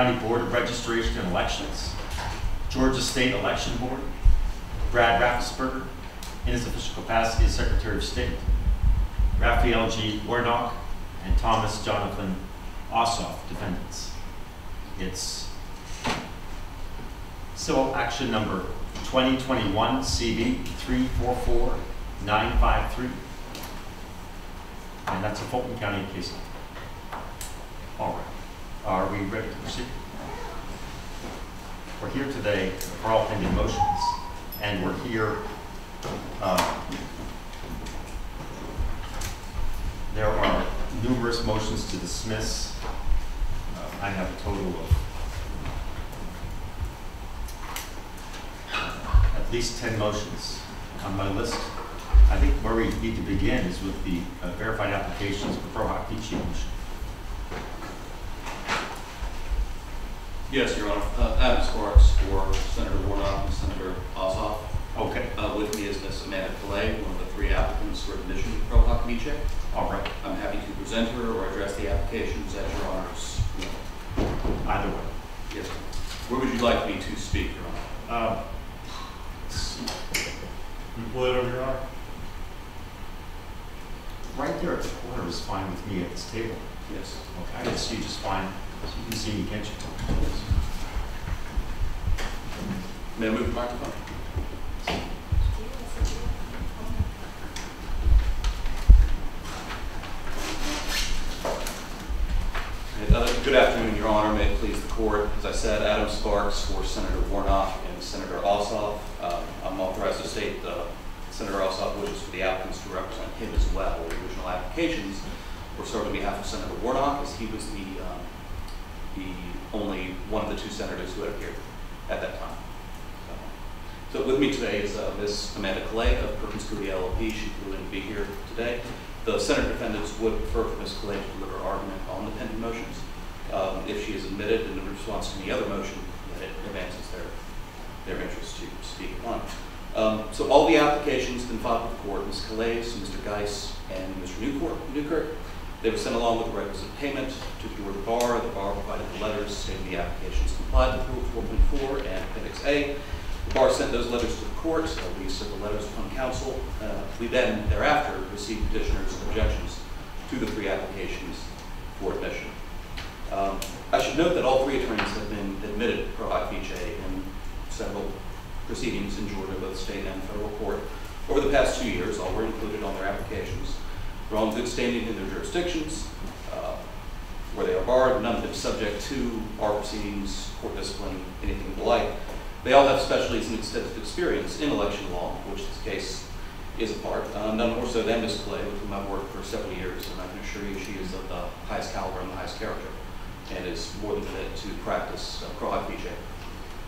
County Board of Registration and Elections, Georgia State Election Board, Brad Raffensperger, in his official capacity as Secretary of State, Raphael G. Warnock, and Thomas Jonathan Ossoff, defendants. It's civil action number 2021 CV 344953. And that's a Fulton County case. All right. Are we ready to proceed? We're here today for all pending motions, and we're here, uh, there are numerous motions to dismiss. Uh, I have a total of at least 10 motions on my list. I think where we need to begin is with the uh, verified applications for Pro Hac Vice motion. Yes, Your Honor. Uh, Adam Sparks for Senator Warnock and Senator Ossoff. Okay, Uh, With me is Ms. Amanda Callais, one of the three applicants for admission to Pro Hac Vice. all right, I'm happy to present her or address the applications at Your Honor's. will. either way. Yes. Where would you like me to speak, Your Honor? Um, let's see. Pull it over your arm. Right there at the corner is fine with me at this table. Yes. Okay, I can see you just fine. So you can see me, can't you? May I move the microphone? Good afternoon, Your Honor. May it please the court. As I said, Adam Sparks for Senator Warnock and Senator Ossoff. Uh, I'm authorized to state uh, Senator Ossoff wishes for the applicants to represent him as well. The original applications were served on behalf of Senator Warnock as he was the, um, the only one of the two senators who had appeared at that time. So with me today is uh, Ms. Amanda Callais of Perkins Coie LLP. She flew in to be here today. The Senate defendants would prefer for Ms. Callais to deliver argument on the pending motions. Um, If she is admitted in response to any other motion, that it advances their, their interest to speak on. Um, So all the applications been filed with the court, Ms. Callais, Mr. Geis, and Mr. Newcourt, Newkirk. They were sent along with the requisite payment to the bar. The bar provided the letters stating the applications complied with Rule 4.4 and Appendix A. The bar sent those letters to the court, so we sent the letters upon counsel. Uh, We then thereafter received petitioners' objections to the three applications for admission. Um, I should note that all three attorneys have been admitted pro hac vice in several proceedings in Georgia, both state and federal court, over the past two years. All were included on their applications. In good standing in their jurisdictions, uh, where they are barred, none of them subject to bar proceedings, court discipline, anything of the like. They all have specialties and extensive experience in election law, which this case is a part, uh, none more so than Ms. Callais, with whom I've worked for several years, and I can assure you she is of the highest caliber and the highest character, and is more than fit to practice uh, pro hac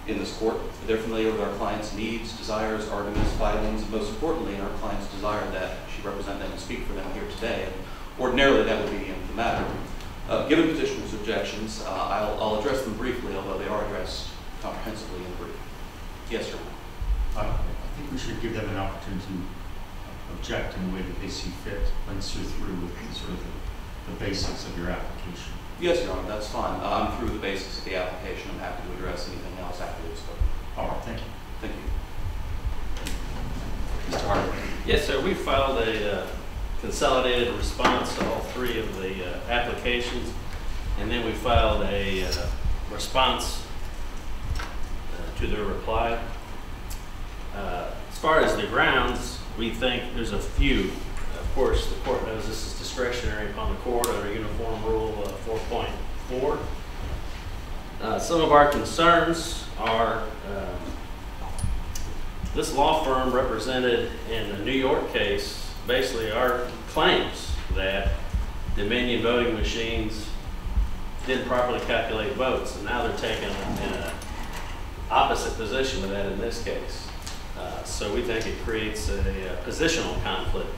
in this court. They're familiar with our client's needs, desires, arguments, filings, and most importantly, our client's desire that represent them and speak for them here today. And ordinarily, that would be the end of the matter. Uh, Given petitioner's objections, uh, I'll I'll address them briefly, although they are addressed comprehensively in the brief. Yes, sir. Uh, I think we should give them an opportunity to object in the way that they see fit once you're through with the sort of the- the basics of your application. Yes, Your Honor, that's fine. Uh, I'm through the basics of the application. I'm happy to address anything else after it's spoken. All right, thank you. Thank you. Mr. Hardaway. Yes, sir, we filed a uh, consolidated response to all three of the uh, applications, and then we filed a uh, response uh, to their reply. Uh, As far as the grounds, we think there's a few. Of course, the court knows this is discretionary upon the court under Uniform Rule uh, 4.4. Uh, Some of our concerns are, um, this law firm represented in the New York case, basically our claims that Dominion voting machines didn't properly calculate votes, and now they're taking an opposite position with that in this case. Uh, So we think it creates a uh, positional conflict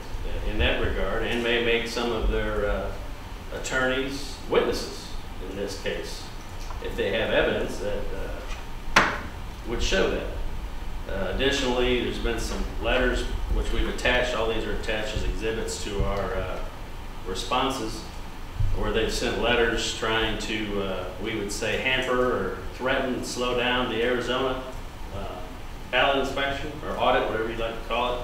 in that regard, and may make some of their uh, attorneys witnesses in this case, if they have evidence that uh, would show that. Uh, Additionally, there's been some letters which we've attached, all these are attached as exhibits to our uh, responses, where they've sent letters trying to, uh, we would say hamper or threaten, slow down the Arizona uh, ballot inspection or audit, whatever you'd like to call it.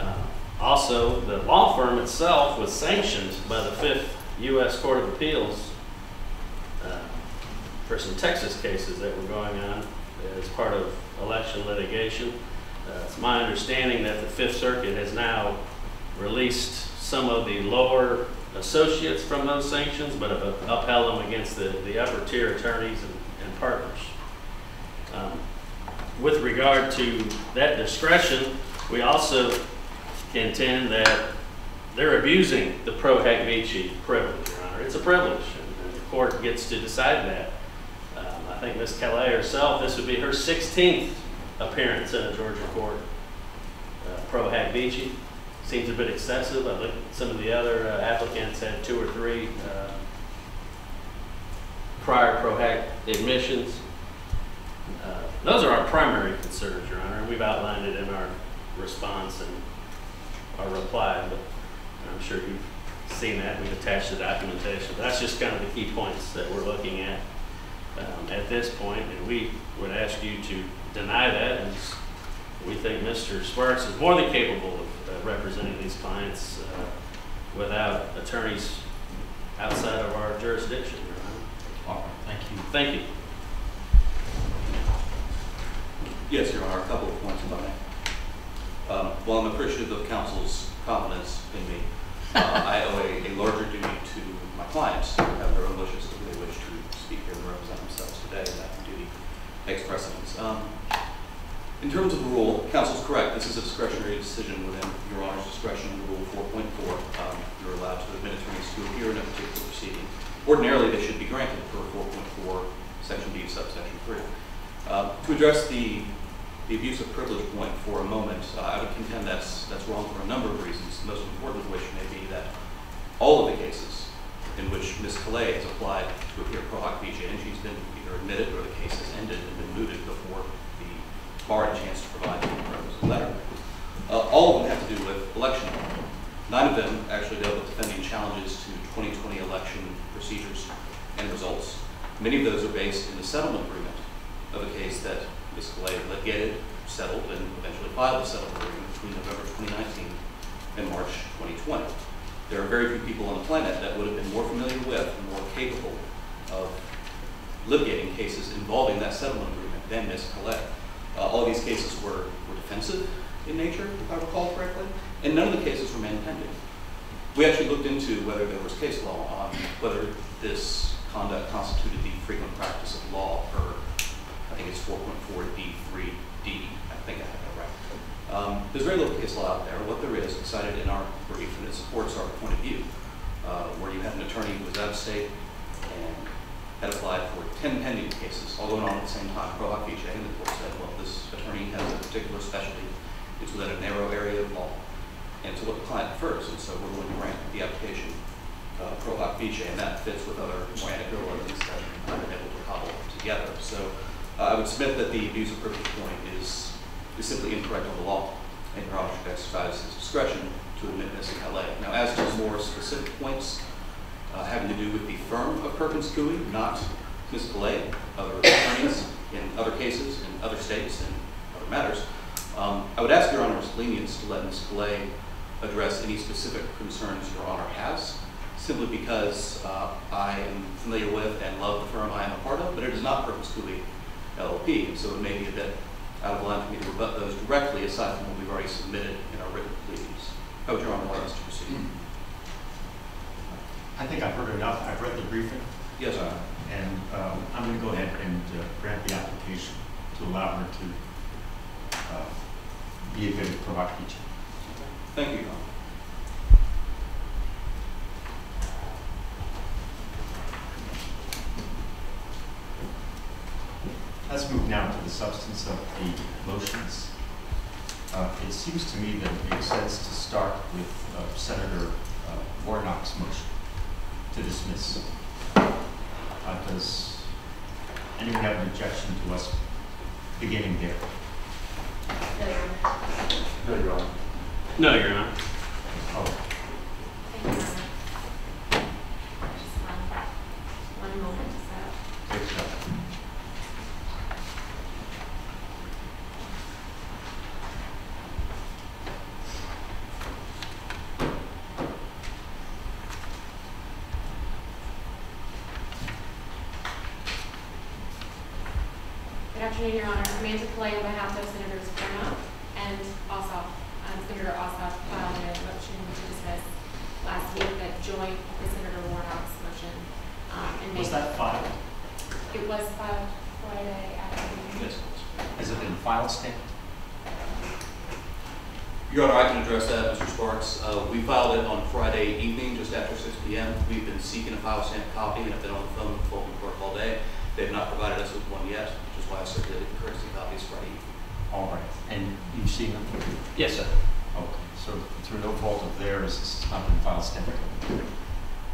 Uh, Also, the law firm itself was sanctioned by the Fifth U.S. Court of Appeals uh, for some Texas cases that were going on as part of election litigation. Uh, It's my understanding that the Fifth Circuit has now released some of the lower associates from those sanctions, but have upheld them against the, the upper tier attorneys and, and partners. Um, With regard to that discretion, we also contend that they're abusing the pro hac vice privilege, Your Honor. It's a privilege, and the court gets to decide that. I think Ms. Callais herself, this would be her 16th appearance in a Georgia court, uh, pro hac vice. Seems a bit excessive. I think some of the other uh, applicants had two or three uh, prior pro hac admissions. Uh, Those are our primary concerns, Your Honor, and we've outlined it in our response and our reply, but I'm sure you've seen that, we've attached the documentation. That's just kind of the key points that we're looking at um, at this point, and we would ask you to deny that, and we think Mr. Sparks is more than capable of uh, representing these clients uh, without attorneys outside of our jurisdiction, All right, thank you. Thank you. Yes, Your Honor, a couple of points, if I may. Um, While I'm appreciative of counsel's confidence in me, uh, I owe a a larger duty to my clients who have their own wishes that they wish to speak here and represent themselves today, that duty takes precedence. Um, In terms of the rule, counsel's correct, this is a discretionary decision within Your Honor's discretion, Rule 4.4. Um, You're allowed to admit attorneys to appear in a particular proceeding. Ordinarily, they should be granted per 4.4, Section D, subsection 3. Uh, To address the, the abuse of privilege point for a moment, uh, I would contend that's, that's wrong for a number of reasons, the most important of which may be that all of the cases in which Ms. Callais has applied to appear pro hac vice, and she's been admitted or the case has ended and been mooted before the bar had a chance to provide the requisite letter. Uh, all of them have to do with election law. Nine of them actually dealt with defending challenges to 2020 election procedures and results. Many of those are based in the settlement agreement of a case that Ms. Callais litigated, settled, and eventually filed a settlement agreement between November 2019 and March 2020. There are very few people on the planet that would have been more familiar with and more capable of litigating cases involving that settlement agreement than Ms. Callais. Uh, all these cases were, were defensive in nature, if I recall correctly, and none of the cases remained pending. We actually looked into whether there was case law on whether this conduct constituted the frequent practice of law per, I think it's 4.4D3D, I think I have that right. Um, there's very little case law out there. What there is, is cited in our brief, and it supports our point of view, uh, where you had an attorney who was out of state and had applied for 10 pending cases, all going on at the same time, pro hac vice, and the court said, well, this attorney has a particular specialty, it's within a narrow area of law, and to what the client prefers, and so we're going to grant the application uh, pro hac vice, and that fits with other more anecdotal evidence that I've been able to cobble together. So uh, I would submit that the abuse of privilege point is, is simply incorrect on the law, and Your Honor should exercise his discretion to admit Ms. Callais. Now, as to more specific points uh, having to do with the firm of Perkins Coie, not Ms. Callais, other attorneys in other cases, in other states, and other matters, um, I would ask Your Honor's lenience to let Ms. Callais address any specific concerns Your Honor has, simply because uh, I am familiar with and love the firm I am a part of, but it is not Perkins Coie LLP, and so it may be a bit out of line for me to rebut those directly, aside from what we've already submitted in our written pleadings. How would Your Honor like us to proceed? I think I've heard enough, I've read the briefing. Yes, sir. Uh, And um, I'm going to go ahead and uh, grant the application to allow her to uh, be a good Pravat teacher. Thank you, Your Honor. Let's move now to the substance of the motions. Uh, It seems to me that it makes sense to start with uh, Senator uh, Warnock's motion to dismiss. Uh, Does anyone have an objection to us beginning there? No, Your Honor. No, Your Honor. No, Your Honor. Oh, Thank you, Your Honor. Just one, one moment to set up. great stuff. Good afternoon, Your Honor. Amanda Callais on behalf of Senators Warnock and Ossoff. Um, Senator Ossoff filed a motion to dismiss last week that joined with Senator Warnock's motion. um, and Was made- that filed? It was filed Friday afternoon. Yes. Has it been filed stamped? Your Honor, I can address that, Mr. Sparks. Uh, We filed it on Friday evening, just after 6 PM. We've been seeking a file stamp copy and have been on the phone with Fulton Clerk all day. They've not provided us with one yet, which is why I circulated the courtesy copies Friday evening. All right. And you've seen them? Yes, sir. Okay, so through no fault of theirs, this has not been filed stamped?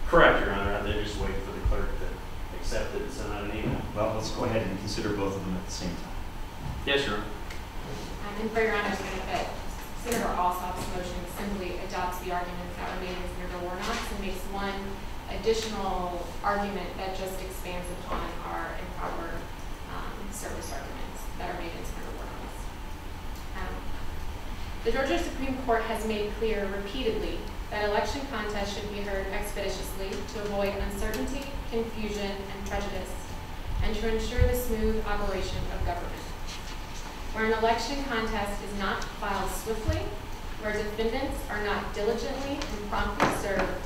Correct, Your Honor. They're just waiting for the clerk to accept it and send out an email. Well, let's go ahead and consider both of them at the same time. Yes, Your Honor. Um, And for Your Honor's benefit, Senator Ossoff's motion simply adopts the arguments that were made in Senator Warnock's and makes one additional argument that just expands upon our improper um, service arguments that are made in Senator Warnock's. Um, The Georgia Supreme Court has made clear repeatedly that election contests should be heard expeditiously to avoid uncertainty, confusion, and prejudice, and to ensure the smooth operation of government where an election contest is not filed swiftly, where defendants are not diligently and promptly served,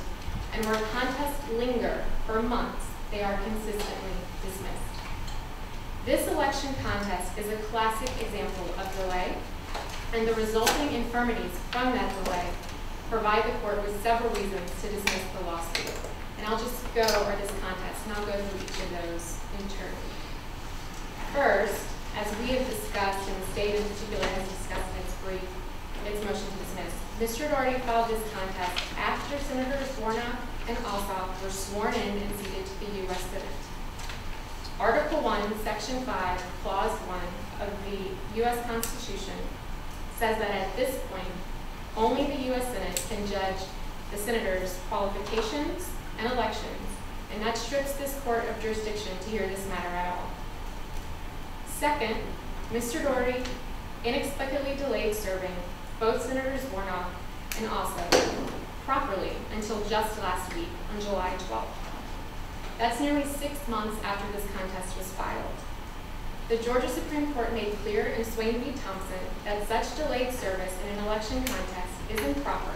and where contests linger for months, they are consistently dismissed. This election contest is a classic example of delay, and the resulting infirmities from that delay provide the court with several reasons to dismiss the lawsuit. And I'll just go, over this contest, and I'll go through each of those in turn. First, as we have discussed, and the state in particular has discussed in its brief, its motion to dismiss, Mr. Daugherty filed this contest after Senators Warnock and Ossoff were sworn in and seated to the U.S. Senate. Article 1, Section 5, Clause 1 of the U.S. Constitution says that at this point, only the U.S. Senate can judge the senators' qualifications and elections, and that strips this court of jurisdiction to hear this matter at all. Second, Mr. Daugherty inexplicably delayed serving both Senators Warnock and Ossoff properly until just last week on July 12th. That's nearly six months after this contest was filed. The Georgia Supreme Court made clear in Swain v. Thompson that such delayed service in an election contest is improper,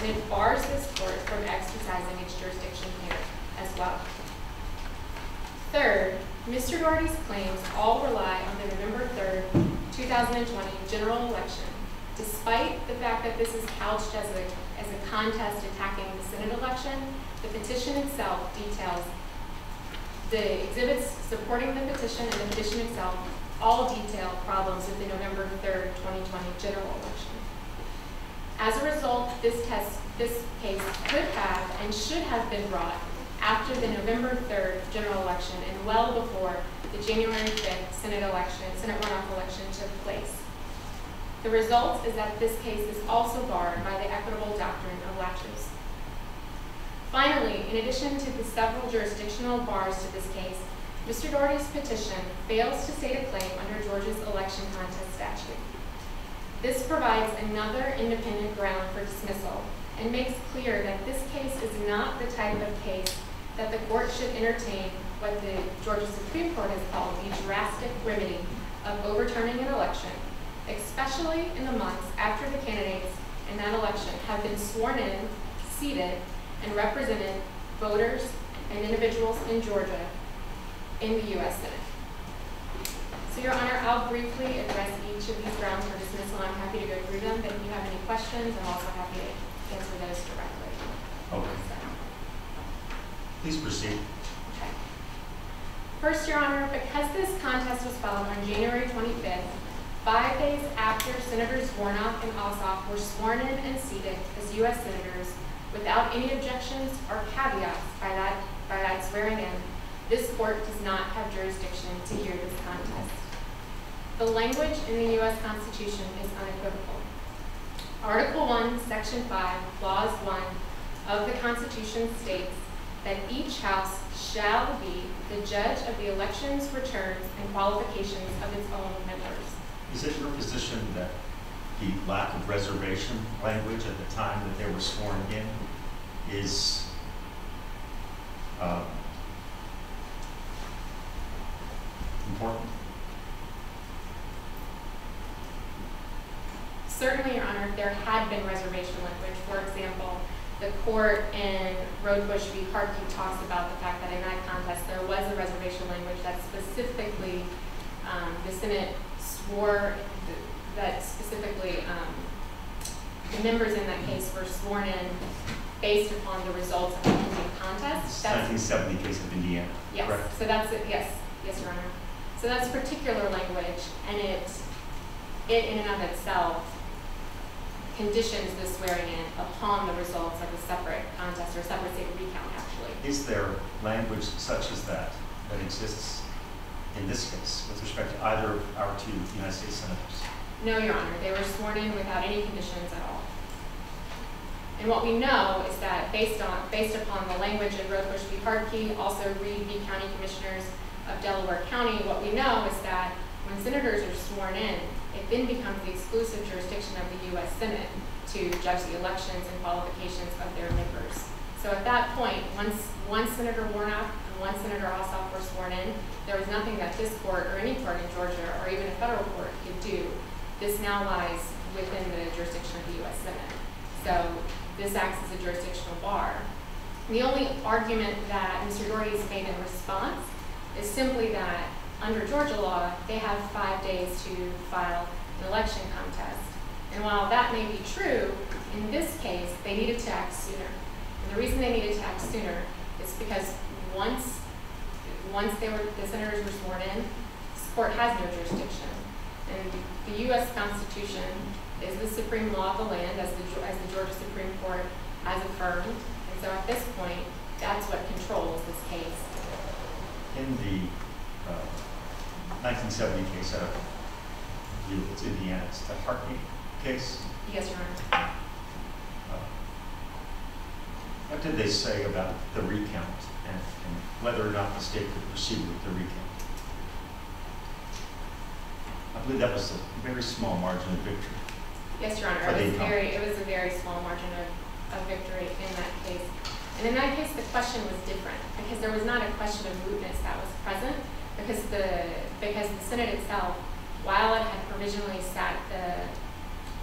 and it bars this court from exercising its jurisdiction here as well. Third, Mr. Daugherty's claims all rely on the November 3rd, 2020 general election, despite the fact that this is couched as a, as a contest attacking the Senate election, the petition itself details the exhibits supporting the petition and the petition itself all detail problems with the November 3rd, 2020 general election. As a result, this test, this case could have and should have been brought after the November 3rd general election and well before the January 5th Senate election, Senate runoff election took place. The result is that this case is also barred by the equitable doctrine of laches. Finally, in addition to the several jurisdictional bars to this case, Mr. Daugherty's petition fails to state a claim under Georgia's election contest statute. This provides another independent ground for dismissal and makes clear that this case is not the type of case that the court should entertain what the Georgia Supreme Court has called the drastic remedy of overturning an election, especially in the months after the candidates in that election have been sworn in, seated, and represented voters and individuals in Georgia in the U.S. Senate. So, Your Honor, I'll briefly address each of these grounds for dismissal. I'm happy to go through them, but if you have any questions, I'm also happy to answer those directly. Okay, So, please proceed. okay. First, Your Honor, because this contest was filed on January 25th, five days after Senators Warnock and Ossoff were sworn in and seated as U.S. Senators without any objections or caveats by that, by that swearing in, this court does not have jurisdiction to hear this contest. The language in the U.S. Constitution is unequivocal. Article 1, Section 5, Clause 1 of the Constitution states that each House shall be the judge of the elections, returns, and qualifications of its own members. Is it your position that the lack of reservation language at the time that they were sworn in is uh, important? Certainly, Your Honor, if there had been reservation language, for example, the court in Roudebush v. Hartke talks about the fact that in that contest, there was a reservation language that specifically, um, the Senate swore, that specifically, um, the members in that case were sworn in based upon the results of the contest. That's- 1970 case of Indiana, Yes, correct? so that's, it. yes, yes, Your Honor. So that's particular language, and it, it in and of itself conditions the swearing in upon the results of a separate contest or separate state recount, actually. Is there language such as that that exists in this case with respect to either of our two United States senators? No, Your Honor, they were sworn in without any conditions at all. And what we know is that based on, based upon the language in Roudebush v. Hartke, also Reed v. County Commissioners of Delaware County, what we know is that when senators are sworn in, it then becomes the exclusive jurisdiction of the U.S. Senate to judge the elections and qualifications of their members. So at that point, once, once Senator Warnock and one Senator Ossoff were sworn in, there was nothing that this court or any court in Georgia or even a federal court could do. This now lies within the jurisdiction of the U.S. Senate. So this acts as a jurisdictional bar. The only argument that Mr. Daugherty has made in response is simply that under Georgia law, they have five days to file an election contest. And while that may be true, in this case, they needed to act sooner. And the reason they needed to act sooner is because once, once they were, the senators were sworn in, this court has no jurisdiction. And the U.S. Constitution is the supreme law of the land, as the, as the Georgia Supreme Court has affirmed. And so at this point, that's what controls this case. In the uh, 1970 case out of, believe it's Indiana, it's the Hartke case. Yes, Your Honor. Uh, What did they say about the recount and and whether or not the state could proceed with the recount? I believe that was a very small margin of victory. Yes, Your Honor, it was very, it was a very small margin of, of victory in that case. And in that case, the question was different, because there was not a question of mootness that was present, because the, because the Senate itself, while it had provisionally sat the,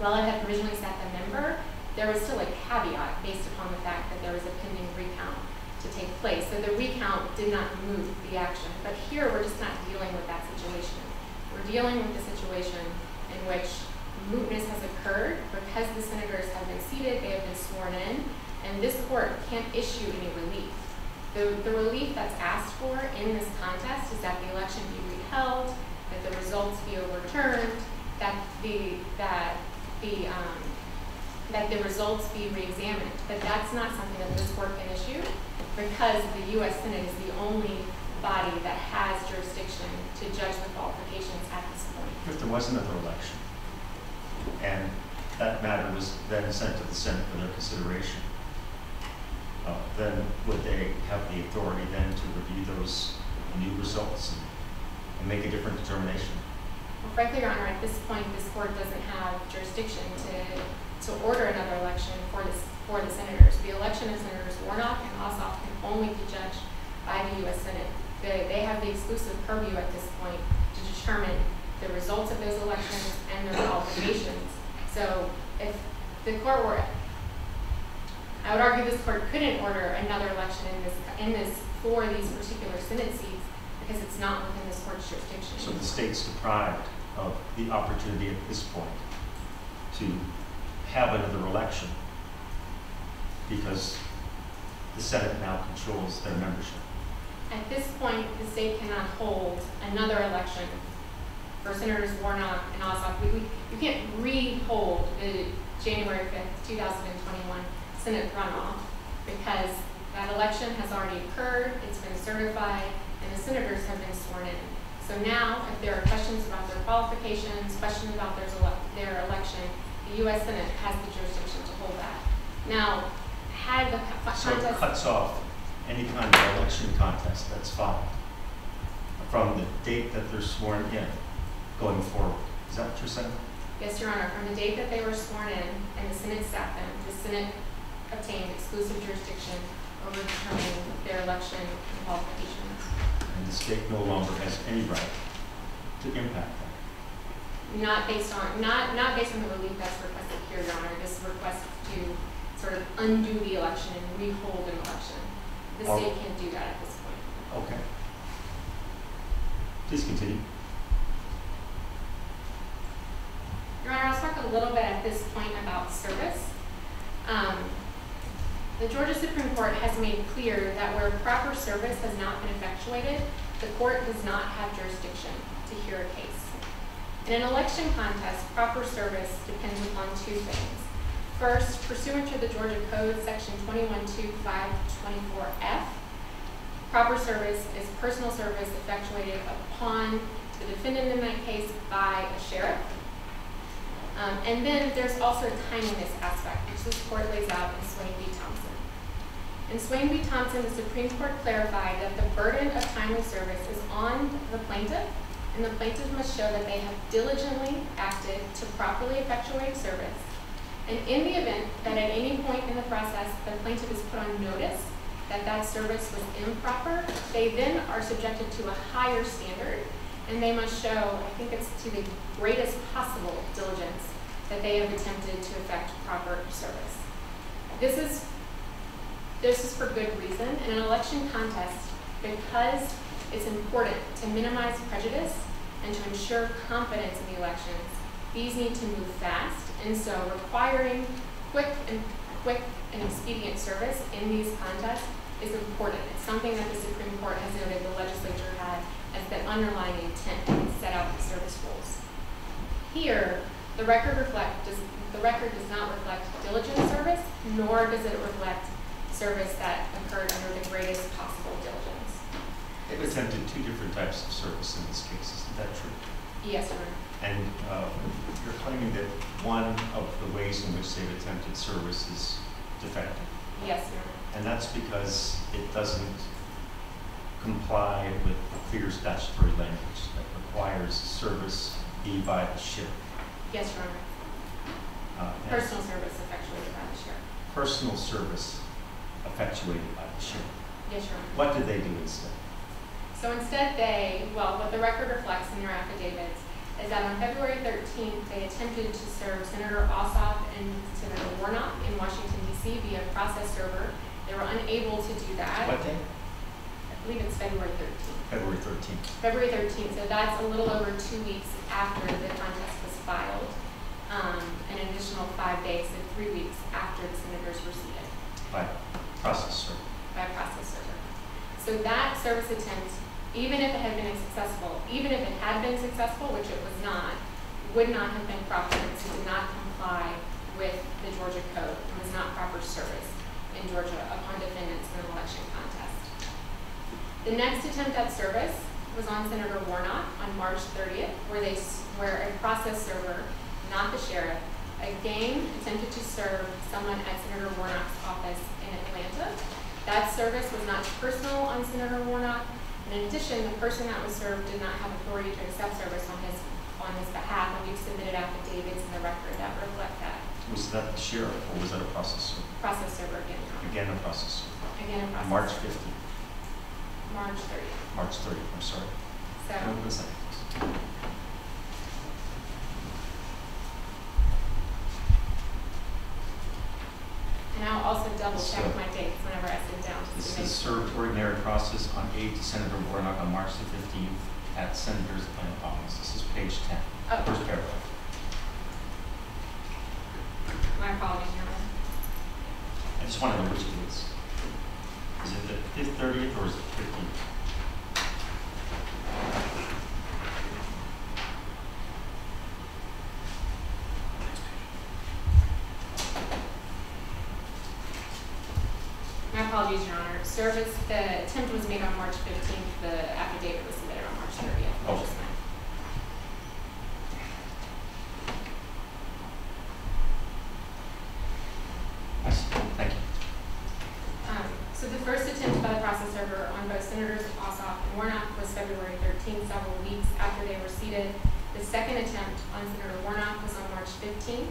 while it had provisionally sat the member, there was still a caveat based upon the fact that there was a pending recount to take place. So the recount did not move the action. But here, we're just not dealing with that situation. We're dealing with the situation in which mootness has occurred because the senators have been seated, they have been sworn in, and this court can't issue any relief. The, the relief that's asked for in this contest is that the election be reheld, that the results be overturned, that the, that the, um, that the results be reexamined. But that's not something that this court can issue because the U.S. Senate is the only body that has jurisdiction to judge the qualifications at this point. If there was another election, and that matter was then sent to the Senate for their consideration, uh, then would they have the authority then to review those new results and- and make a different determination? Well, frankly, Your Honor, at this point, this court doesn't have jurisdiction to, to order another election for this, for the senators. The election of Senators Warnock and Ossoff can only be judged by the U.S. Senate. They, they have the exclusive purview at this point to determine the results of those elections and their qualifications. So if the court were, I would argue this court couldn't order another election in this, in this, for these particular Senate seats because it's not within this court's jurisdiction. So the state's deprived of the opportunity at this point to have another election because the Senate now controls their membership. At this point, the state cannot hold another election for Senators Warnock and Ossoff. We, we, you can't re-hold the January fifth, two thousand and twenty-one Senate runoff because that election has already occurred, it's been certified, and the senators have been sworn in. So now, if there are questions about their qualifications, questions about their, ele- their election, the US Senate has the jurisdiction to hold that. Now, had the co- So it cuts off any kind of election contest that's filed from the date that they're sworn in going forward. Is that what you're saying? Yes, Your Honor, from the date that they were sworn in and the Senate sat them, the Senate obtained exclusive jurisdiction over determining their election and qualifications. And the state no longer has any right to impact that. Not based on, not, not based on the relief that's requested here, Your Honor. This request to sort of undo the election and rehold an election. The state can't do that at this point. Okay. Please continue. Your Honor, I'll talk a little bit at this point about service. Um, The Georgia Supreme Court has made clear that where proper service has not been effectuated, the court does not have jurisdiction to hear a case. In an election contest, proper service depends upon two things. First, pursuant to the Georgia Code, section 212-524F, proper service is personal service effectuated upon the defendant in that case by a sheriff um, and then there's also a timeliness aspect, which this court lays out in Swain v. Thompson. In Swain v. Thompson, the Supreme Court clarified that the burden of timely service is on the plaintiff, and the plaintiff must show that they have diligently acted to properly effectuate service. And in the event that at any point in the process, the plaintiff is put on notice that that service was improper, they then are subjected to a higher standard and they must show, I think it's to the greatest possible diligence, that they have attempted to effect proper service. This is, this is for good reason. In an election contest, because it's important to minimize prejudice and to ensure confidence in the elections, these need to move fast. And so requiring quick and quick and expedient service in these contests is important. It's something that the Supreme Court has noted the legislature had as the underlying intent when set out the service rules. Here, the record reflect, does, the record does not reflect diligent service, nor does it reflect service that occurred under the greatest possible diligence. They've attempted two different types of service in this case, isn't that true? Yes, sir. And uh, you're claiming that one of the ways in which they've attempted service is defective. Yes, sir. And that's because it doesn't comply with the clear statutory language that requires service be by the ship. Yes, Your Honor. Uh, Personal service effectuated by the sheriff. Personal service effectuated by the sheriff. Yes, Your Honor. What did they do instead? So instead, they, well, what the record reflects in their affidavits is that on February 13th, they attempted to serve Senator Ossoff and Senator Warnock in Washington DC via process server. They were unable to do that. What day? I believe it's February 13th. February 13th. February 13th, so that's a little over two weeks after the contest was filed. Um, an additional five days, so three weeks after the senators were seated by process server. by a process server. So that service attempt, even if it had been successful, even if it had been successful, which it was not, would not have been proper because it did not comply with the Georgia code and was not proper service in Georgia upon defendants in an election contest. The next attempt at service was on Senator Warnock on March 30th, where they, where a process server, not the sheriff, again attempted to serve someone at Senator Warnock's office in Atlanta. That service was not personal on Senator Warnock. And in addition, the person that was served did not have authority to accept service on his, on his behalf, and we've submitted affidavits in the record that reflect that. Was that the sheriff or was that a process server? Process server again, Again, a process server. again, a process. March server. 15th, March 30th. March 30th, I'm sorry. So. One second. please. And I'll also double check so my dates whenever I sit down. This is served ordinary process on aid to Senator Warnock on March the fifteenth at Senator's office. This is page ten. Oh. First paragraph. my apologies, Your Honor. I just want to know which it is. Is it the fifth, thirtieth, or is it the fifteenth? My apologies, Your Honor. Service, the attempt was made on March fifteenth, the affidavit was submitted on March thirtieth. Oh. I see, thank you. Um, So the first attempt by the process server on both Senators Ossoff and Warnock was February thirteenth, several weeks after they were seated. The second attempt on Senator Warnock was on March fifteenth.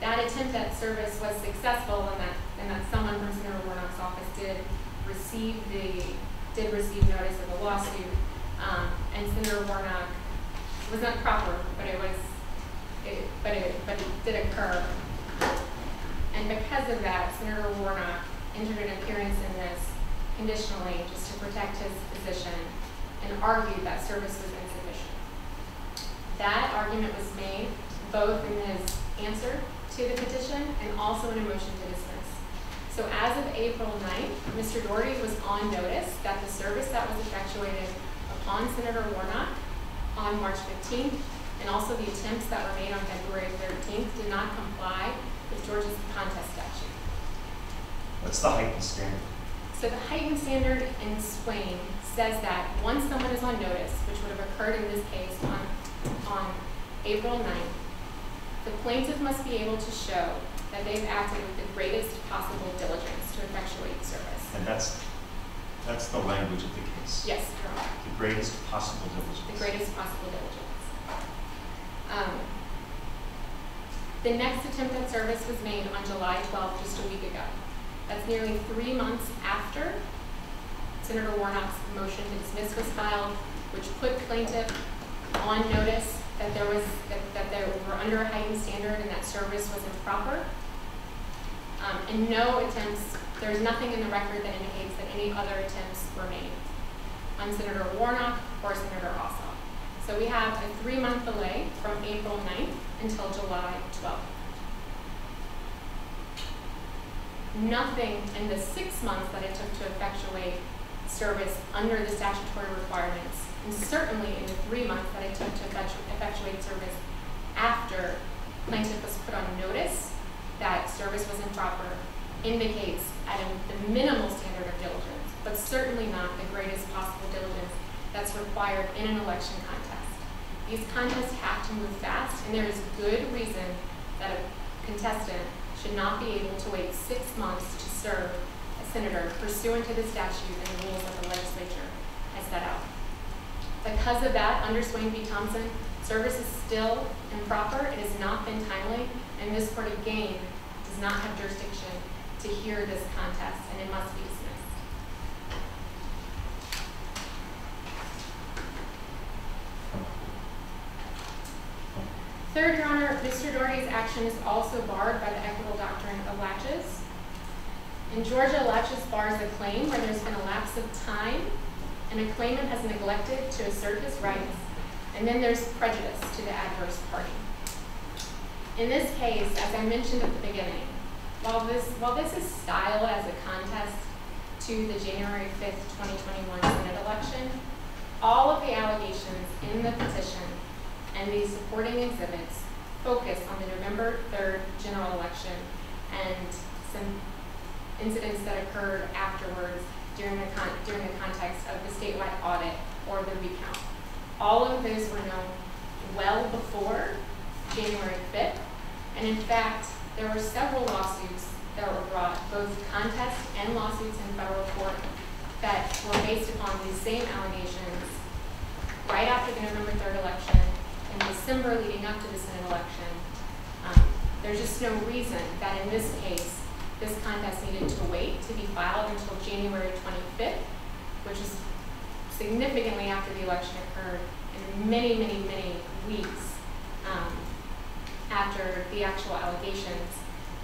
That attempt at service was successful and that, and that someone from Senator Warnock's office did receive the, did receive notice of the lawsuit. Um, and Senator Warnock was not proper, but it was, it, but it, but it did occur. And because of that, Senator Warnock entered an appearance in this conditionally just to protect his position and argued that service was insufficient. That argument was made both in his answer to the petition and also in a motion to dismiss. So as of April 9th, Mr. Daugherty was on notice that the service that was effectuated upon Senator Warnock on March 15th and also the attempts that were made on February 13th did not comply with Georgia's contest statute. What's the heightened standard? So the heightened standard in Swain says that once someone is on notice, which would have occurred in this case on, on April 9th, the plaintiff must be able to show that they've acted with the greatest possible diligence to effectuate service. And that's, that's the language of the case. Yes, Your Honor. The greatest possible diligence. the greatest possible diligence. Um, The next attempt at service was made on July 12th, just a week ago. That's nearly three months after Senator Warnock's motion to dismiss was filed, which put plaintiff on notice that there was, that, that they were under a heightened standard and that service was improper. Um, and no attempts, there's nothing in the record that indicates that any other attempts were made on Senator Warnock or Senator Ossoff. So we have a three-month delay from April 9th until July 12th. Nothing in the six months that it took to effectuate service under the statutory requirements, and certainly in the three months that it took to effectuate service after plaintiff was put on notice that service was improper, indicates at a, the minimal standard of diligence, but certainly not the greatest possible diligence that's required in an election contest. These contests have to move fast, and there is good reason that a contestant should not be able to wait six months to serve a senator pursuant to the statute and the rules that the legislature has set out. Because of that, under Swain v. Thompson, service is still improper, it has not been timely, and this court again does not have jurisdiction to hear this contest, and it must be dismissed. Third, Your Honor, Mr. Daugherty's action is also barred by the equitable doctrine of laches. In Georgia, laches bars a claim where there's been a lapse of time and a claimant has neglected to assert his rights, and then there's prejudice to the adverse party. In this case, as I mentioned at the beginning, while this, while this is styled as a contest to the January 5th, 2021 Senate election, all of the allegations in the petition and the supporting exhibits focus on the November 3rd general election and some incidents that occurred afterwards during the during the context of the statewide audit or the recount. All of those were known well before January 5th, and in fact, there were several lawsuits that were brought, both contests and lawsuits in federal court, that were based upon these same allegations right after the November 3rd election, in December leading up to the Senate election. Um, There's just no reason that in this case, this contest needed to wait to be filed until January 25th, which is significantly after the election occurred, and many, many, many weeks um, after the actual allegations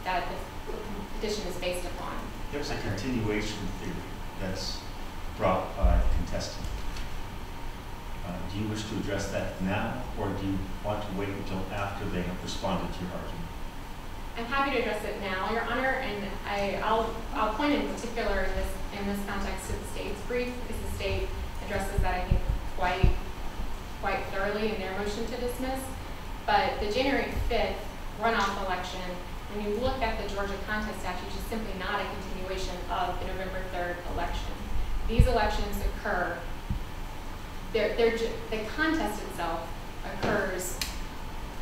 that the petition is based upon. There's a continuation theory. that's brought by the contestant. Uh, Do you wish to address that now, or do you want to wait until after they have responded to your argument? I'm happy to address it now, Your Honor, and I, I'll, I'll point in particular in this, in this context to the state's brief, because the state addresses that, I think, quite, quite thoroughly in their motion to dismiss. But the January fifth runoff election, when you look at the Georgia contest statute, is simply not a continuation of the November third election. These elections occur, they're, they're, the contest itself occurs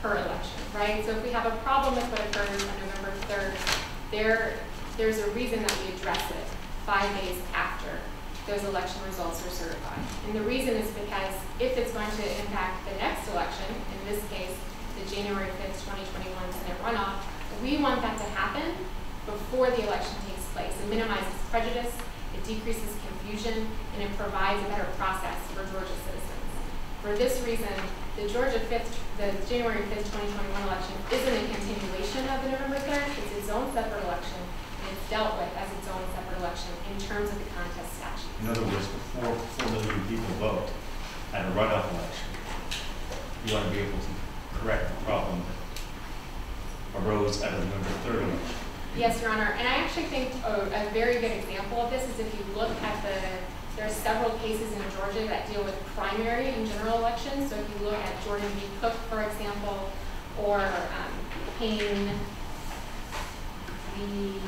per election, right? So if we have a problem with what occurs on November third, there, there's a reason that we address it five days after those election results are certified. And the reason is because if it's going to impact the next election, in this case, the January fifth, twenty twenty-one Senate runoff, we want that to happen before the election takes place. It minimizes prejudice, it decreases confusion, and it provides a better process for Georgia citizens. For this reason, the Georgia fifth, the January fifth, twenty twenty-one election isn't a continuation of the November third, it's its own separate election, and it's dealt with as its own separate election in terms of the contest statute. In other words, before four million people vote at a runoff election, you want to be able to correct the problem arose at a November third election. Yes, Your Honor, and I actually think a, a very good example of this is if you look at the, there are several cases in Georgia that deal with primary and general elections. So if you look at Jordan v. Cook, for example, or um, Payne v.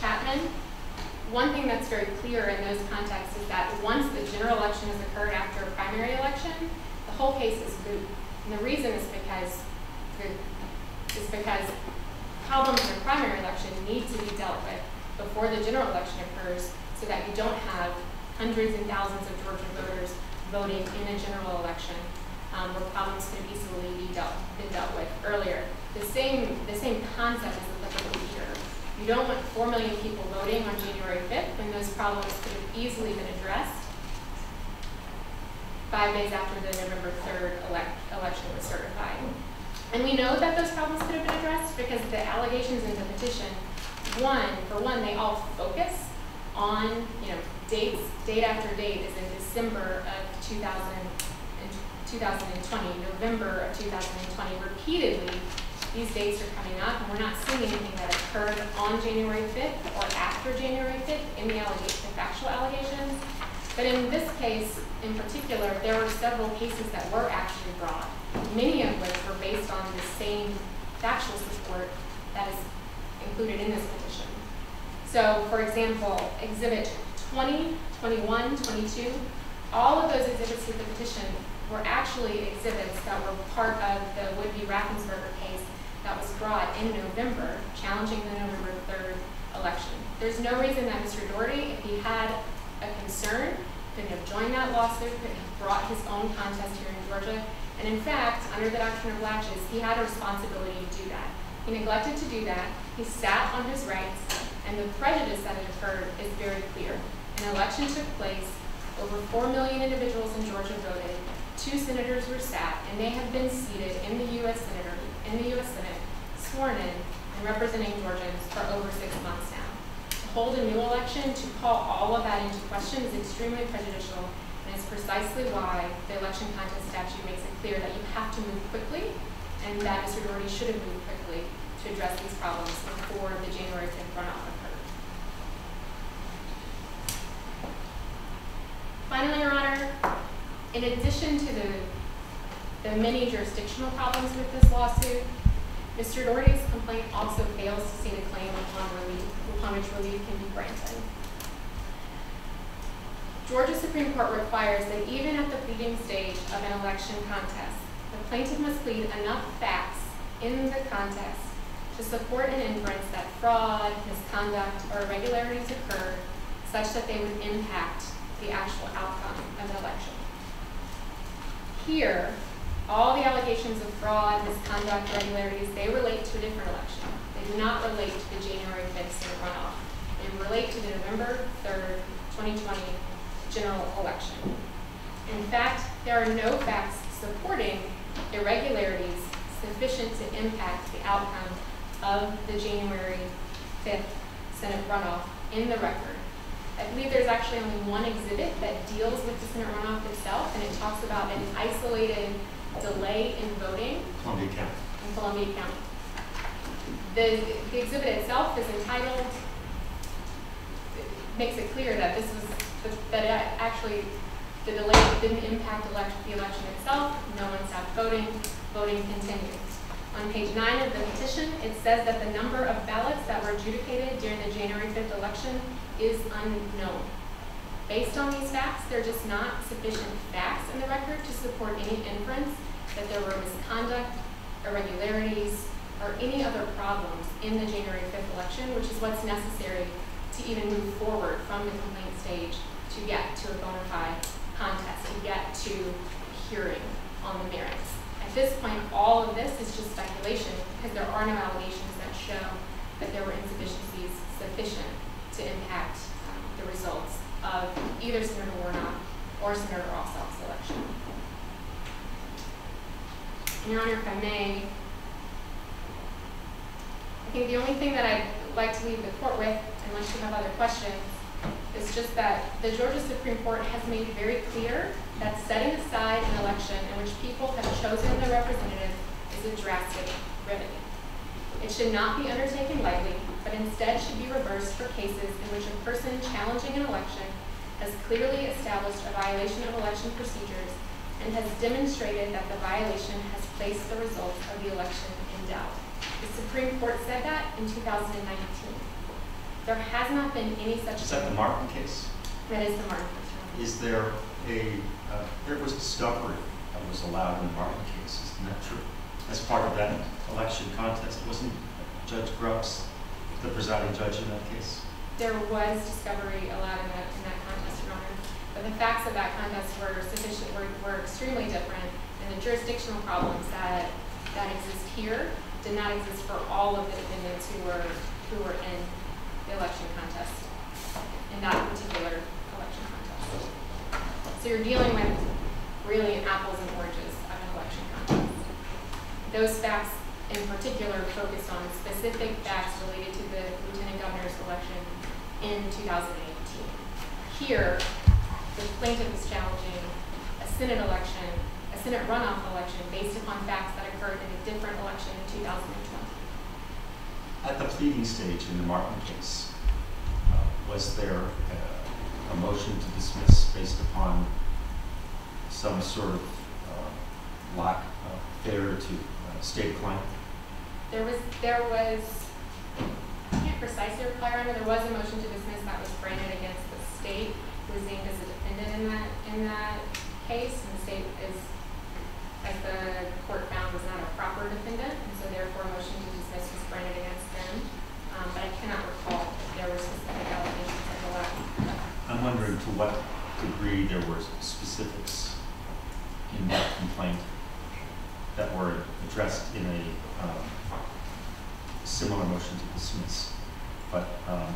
Chapman, one thing that's very clear in those contexts is that once the general election has occurred after a primary election, the whole case is moot. And the reason is because, is because problems in a primary election need to be dealt with before the general election occurs so that you don't have hundreds and thousands of Georgia voters voting in a general election um, where problems could easily be dealt, been dealt with earlier. The same, the same concept is. You don't want four million people voting on January fifth when those problems could have easily been addressed five days after the November third elect, election was certified. And we know that those problems could have been addressed because the allegations in the petition, one, for one, they all focus on, you know, dates, date after date is in December of 2000 2020, November of 2020. Repeatedly, these dates are coming up, and we're not seeing anything that occurred on January 5th or after January 5th in the the factual allegations. But in this case, in particular, there were several cases that were actually brought, many of which were based on the same factual support that is included in this petition. So, for example, Exhibit 20, 21, 22, all of those exhibits to the petition were actually exhibits that were part of the Wood v. Raffensperger case that was brought in November, challenging the November 3rd election. There's no reason that Mr. Daugherty, if he had a concern, couldn't have joined that lawsuit, couldn't have brought his own contest here in Georgia. And in fact, under the doctrine of laches, he had a responsibility to do that. He neglected to do that. He sat on his rights, and the prejudice that had occurred is very clear. An election took place. Over 4 million individuals in Georgia voted. Two senators were sat, and they have been seated in the U.S. Senator, in the U.S. Senate, sworn in and representing Georgians for over six months now. To hold a new election, to call all of that into question is extremely prejudicial, and it's precisely why the election contest statute makes it clear that you have to move quickly, and that Mr. Daugherty should have moved quickly to address these problems before the January 5th runoff occurred. Finally, Your Honor, in addition to the, the many jurisdictional problems with this lawsuit, Mr. Daugherty's complaint also fails to state a claim upon relief, upon which relief can be granted. Georgia Supreme Court requires that even at the pleading stage of an election contest, the plaintiff must plead enough facts in the contest to support an inference that fraud, misconduct, or irregularities occurred such that they would impact the actual outcome of the election. Here, all the allegations of fraud, misconduct, irregularities, they relate to a different election. They do not relate to the January 5th Senate runoff. They relate to the November 3rd, 2020 general election. In fact, there are no facts supporting irregularities sufficient to impact the outcome of the January 5th Senate runoff in the record. I believe there's actually only one exhibit that deals with the Senate runoff itself, and it talks about an isolated delay in voting Columbia County. in Columbia County. The, the exhibit itself is entitled, it makes it clear that this was, that it actually, the delay didn't impact elect, the election itself, no one stopped voting, voting continued. On page nine of the petition, it says that the number of ballots that were adjudicated during the January fifth election is unknown. Based on these facts, there are just not sufficient facts in the record to support any inference that there were misconduct, irregularities, or any other problems in the January 5th election, which is what's necessary to even move forward from the complaint stage to get to a bona fide contest, to get to hearing on the merits. At this point, all of this is just speculation because there are no allegations that show that there were insufficiencies sufficient to impact um, the results of either Senator Warnock or Senator Ossoff's election. And Your Honor, if I may, I think the only thing that I'd like to leave the court with, unless you have other questions, is just that the Georgia Supreme Court has made very clear that setting aside an election in which people have chosen their representative is a drastic remedy. It should not be undertaken lightly, instead should be reversed for cases in which a person challenging an election has clearly established a violation of election procedures and has demonstrated that the violation has placed the results of the election in doubt. The Supreme Court said that in 2019. There has not been any such. Is that the Martin case? That is the Martin case. Is there a, uh, there was discovery that was allowed in the Martin case, isn't that true? As part of that election contest, wasn't Judge Grubbs the presiding judge in that case? There was discovery allowed in that, in that contest, Your Honor. But the facts of that contest were sufficient, were, were extremely different. And the jurisdictional problems that, that exist here did not exist for all of the defendants who were, who were in the election contest, in that particular election contest. So you're dealing with really apples and oranges of an election contest. Those facts in particular focused on specific facts related to the lieutenant governor's election in 2018. Here, the plaintiff is challenging a Senate election, a Senate runoff election based upon facts that occurred in a different election in 2020. At the pleading stage in the Martin case, uh, was there uh, a motion to dismiss based upon some sort of uh, lack of failure to uh, state a claim? There was, there was, I can't precisely recall, Your Honor, there was a motion to dismiss that was granted against the state, who was named as a defendant in that, in that case, and the state is, as the court found, was not a proper defendant, and so therefore a motion to dismiss was granted against them. Um, but I cannot recall if there were specific allegations of the lack. I'm wondering to what degree there were specifics in that complaint that were addressed in a um, similar motion to dismiss. But um,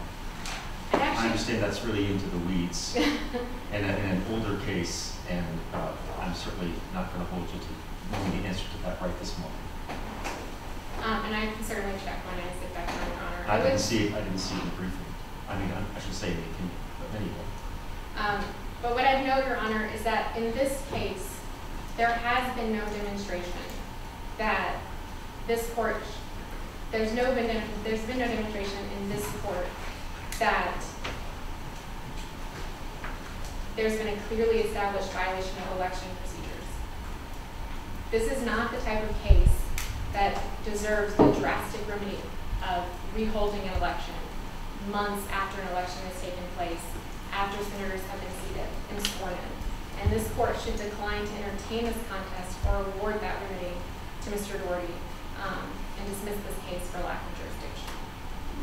I understand that's really into the weeds and in an older case, and uh, I'm certainly not going to hold you to knowing the answer to that right this moment. um, and I can certainly check when I sit back Your Honor. I would- didn't see it, I didn't see it in the briefing. I mean, I I should say in the opinion, but anyway. Um, but what I know, Your Honor, is that in this case, there has been no demonstration that this court, there's no been, there's been no demonstration in this court that there's been a clearly established violation of election procedures. This is not the type of case that deserves the drastic remedy of reholding an election months after an election has taken place, after senators have been seated and sworn in. And this court should decline to entertain this contest or award that remedy to Mr. Daugherty um, and dismiss this case for lack of jurisdiction.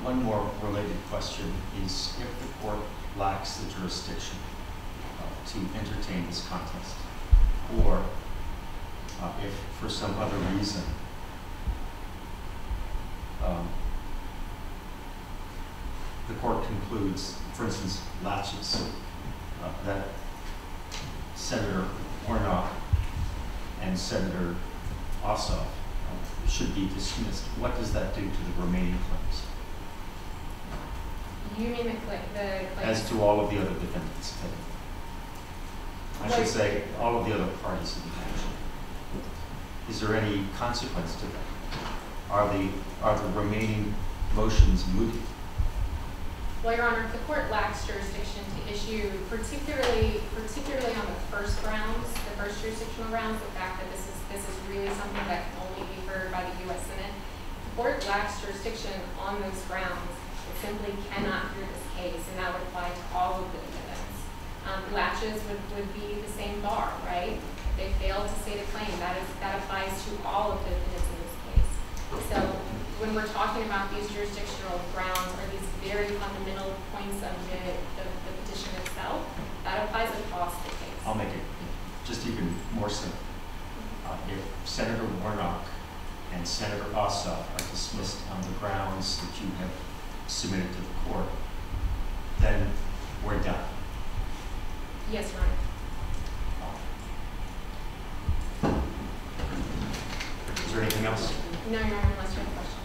One more related question is if the court lacks the jurisdiction uh, to entertain this contest, or uh, if for some other reason um, the court concludes, for instance, laches, uh, that Senator Warnock and Senator Ossoff should be dismissed, what does that do to the remaining claims? You mean the cla- the claims? As to all of the other defendants? I should say, all of the other parties in the action. Is there any consequence to that? Are the, are the remaining motions mooted? Well, Your Honor, if the court lacks jurisdiction to issue, particularly, particularly on the first grounds, the first jurisdictional grounds, the fact that this is, this is really something that can only be heard by the U.S. Senate, the court lacks jurisdiction on those grounds, it simply cannot hear this case, and that would apply to all of the defendants. Um, laches would, would be the same bar, right? They failed to state a claim, that is, that applies to all of the defendants in this case. So when we're talking about these jurisdictional grounds or these very fundamental points of the, the the petition itself, that applies across the case. I'll make it just even more simple. If Senator Warnock and Senator Ossoff are dismissed on the grounds that you have submitted to the court, then we're done. Yes, Your Honor. Is there anything else? No, Your Honor, unless you have a question.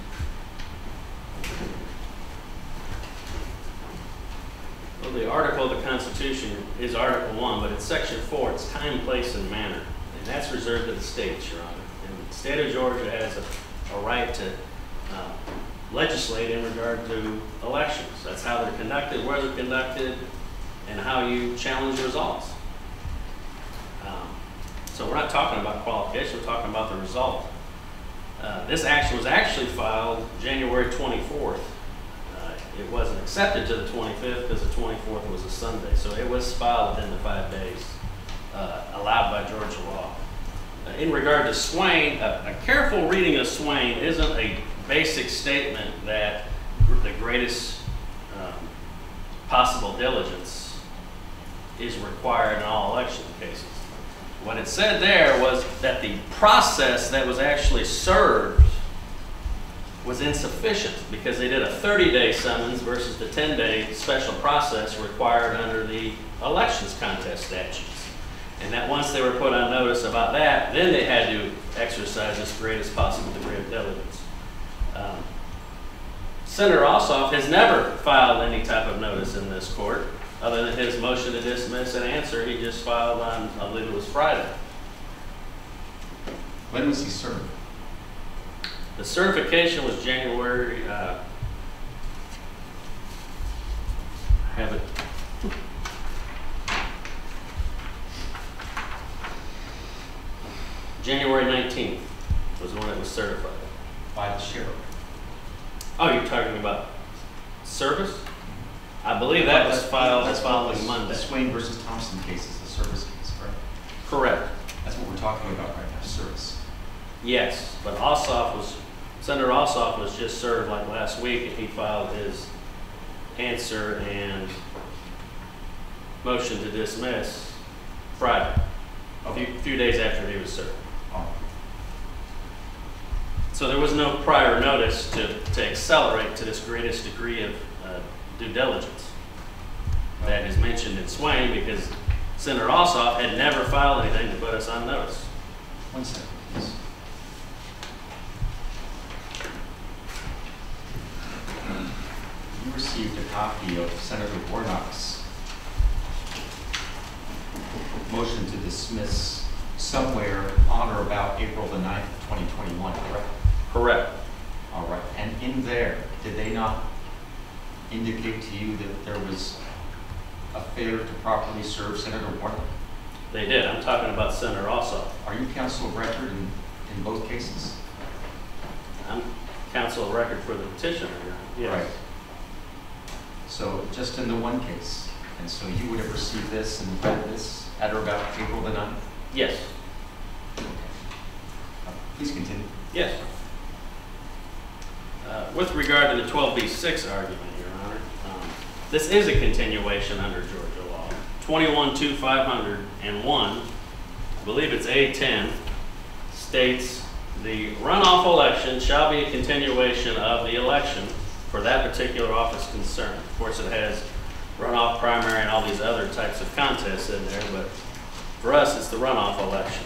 Well, the article of the Constitution is Article One, but it's Section Four, it's time, place, and manner. And that's reserved to the states, Your Honor. The state of Georgia has a, a right to uh, legislate in regard to elections. That's how they're conducted, where they're conducted, and how you challenge results. Um, So we're not talking about qualification, we're talking about the result. Uh, This action was actually filed January 24th. Uh, It wasn't accepted to the 25th because the 24th was a Sunday, so it was filed within the five days uh, allowed by Georgia law. In regard to Swain, a a careful reading of Swain isn't a basic statement that the greatest um, possible diligence is required in all election cases. What it said there was that the process that was actually served was insufficient because they did a 30-day summons versus the 10-day special process required under the elections contest statutes. And that once they were put on notice about that, then they had to exercise this greatest possible degree of diligence. Um, Senator Ossoff has never filed any type of notice in this court, other than his motion to dismiss and answer he just filed on, I believe it was Friday. When was he served? The certification was January, uh, I have it. January 19th was when it was certified. By the sheriff? Oh, you're talking about service? I believe that was filed the That's following the- Monday. The Swain versus Thompson case is a service case, correct? Correct. That's what we're talking about right now, service. Yes, but Ossoff was, Senator Ossoff was just served like last week, and he filed his answer and motion to dismiss Friday, a few, few days after he was served. So there was no prior notice to, to accelerate to this greatest degree of uh, due diligence that is mentioned in Swain, because Senator Ossoff had never filed anything to put us on notice. One second, please. You received a copy of Senator Warnock's motion to dismiss somewhere on or about April the 9th, 2021, correct? Correct. All right, and in there, did they not indicate to you that there was a failure to properly serve Senator Warnock? They did. I'm talking about Senator Ossoff. Are you counsel of record in, in both cases? I'm counsel of record for the petitioner. Honor. Right. So just in the one case, and so you would have received this and read this at or about April the 9th? Yes. Uh, Please continue. Yes. Uh, With regard to the 12B6 argument, Your Honor, um, this is a continuation under Georgia law. 21-2501, I believe it's A10, states, "The runoff election shall be a continuation of the election for that particular office concerned." Of course, it has runoff primary and all these other types of contests in there, but for us, it's the runoff election.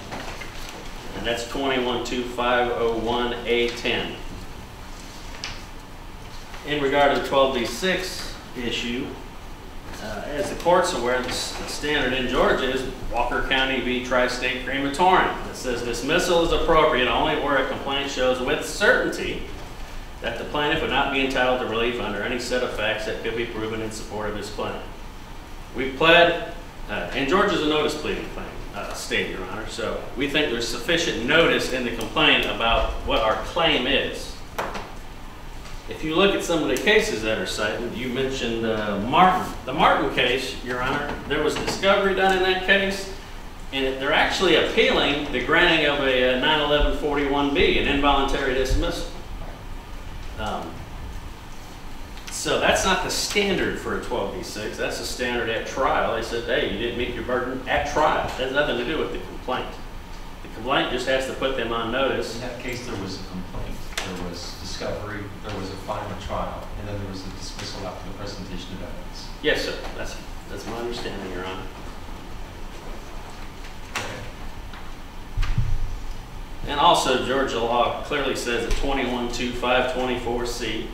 And that's 212501A10. In regard to the 12B6 issue, uh, as the court's aware, the standard in Georgia is Walker County v. Tri-State Crematorium. It says dismissal is appropriate only where a complaint shows with certainty that the plaintiff would not be entitled to relief under any set of facts that could be proven in support of his claim. We pled, uh, and Georgia's a notice pleading claim, uh, state, Your Honor, so we think there's sufficient notice in the complaint about what our claim is. If you look at some of the cases that are cited, you mentioned uh, Martin. The Martin case, Your Honor, there was discovery done in that case, and they're actually appealing the granting of a uh, 91141B, an involuntary dismissal. Um, So that's not the standard for a 12B6, that's the standard at trial. They said, hey, you didn't meet your burden at trial. It has nothing to do with the complaint. The complaint just has to put them on notice. In that case, there was a complaint, there was discovery, there was a final trial, and then there was a dismissal after the presentation of evidence. Yes, sir, that's, that's my understanding, Your Honor. And also, Georgia law clearly says at 212524C,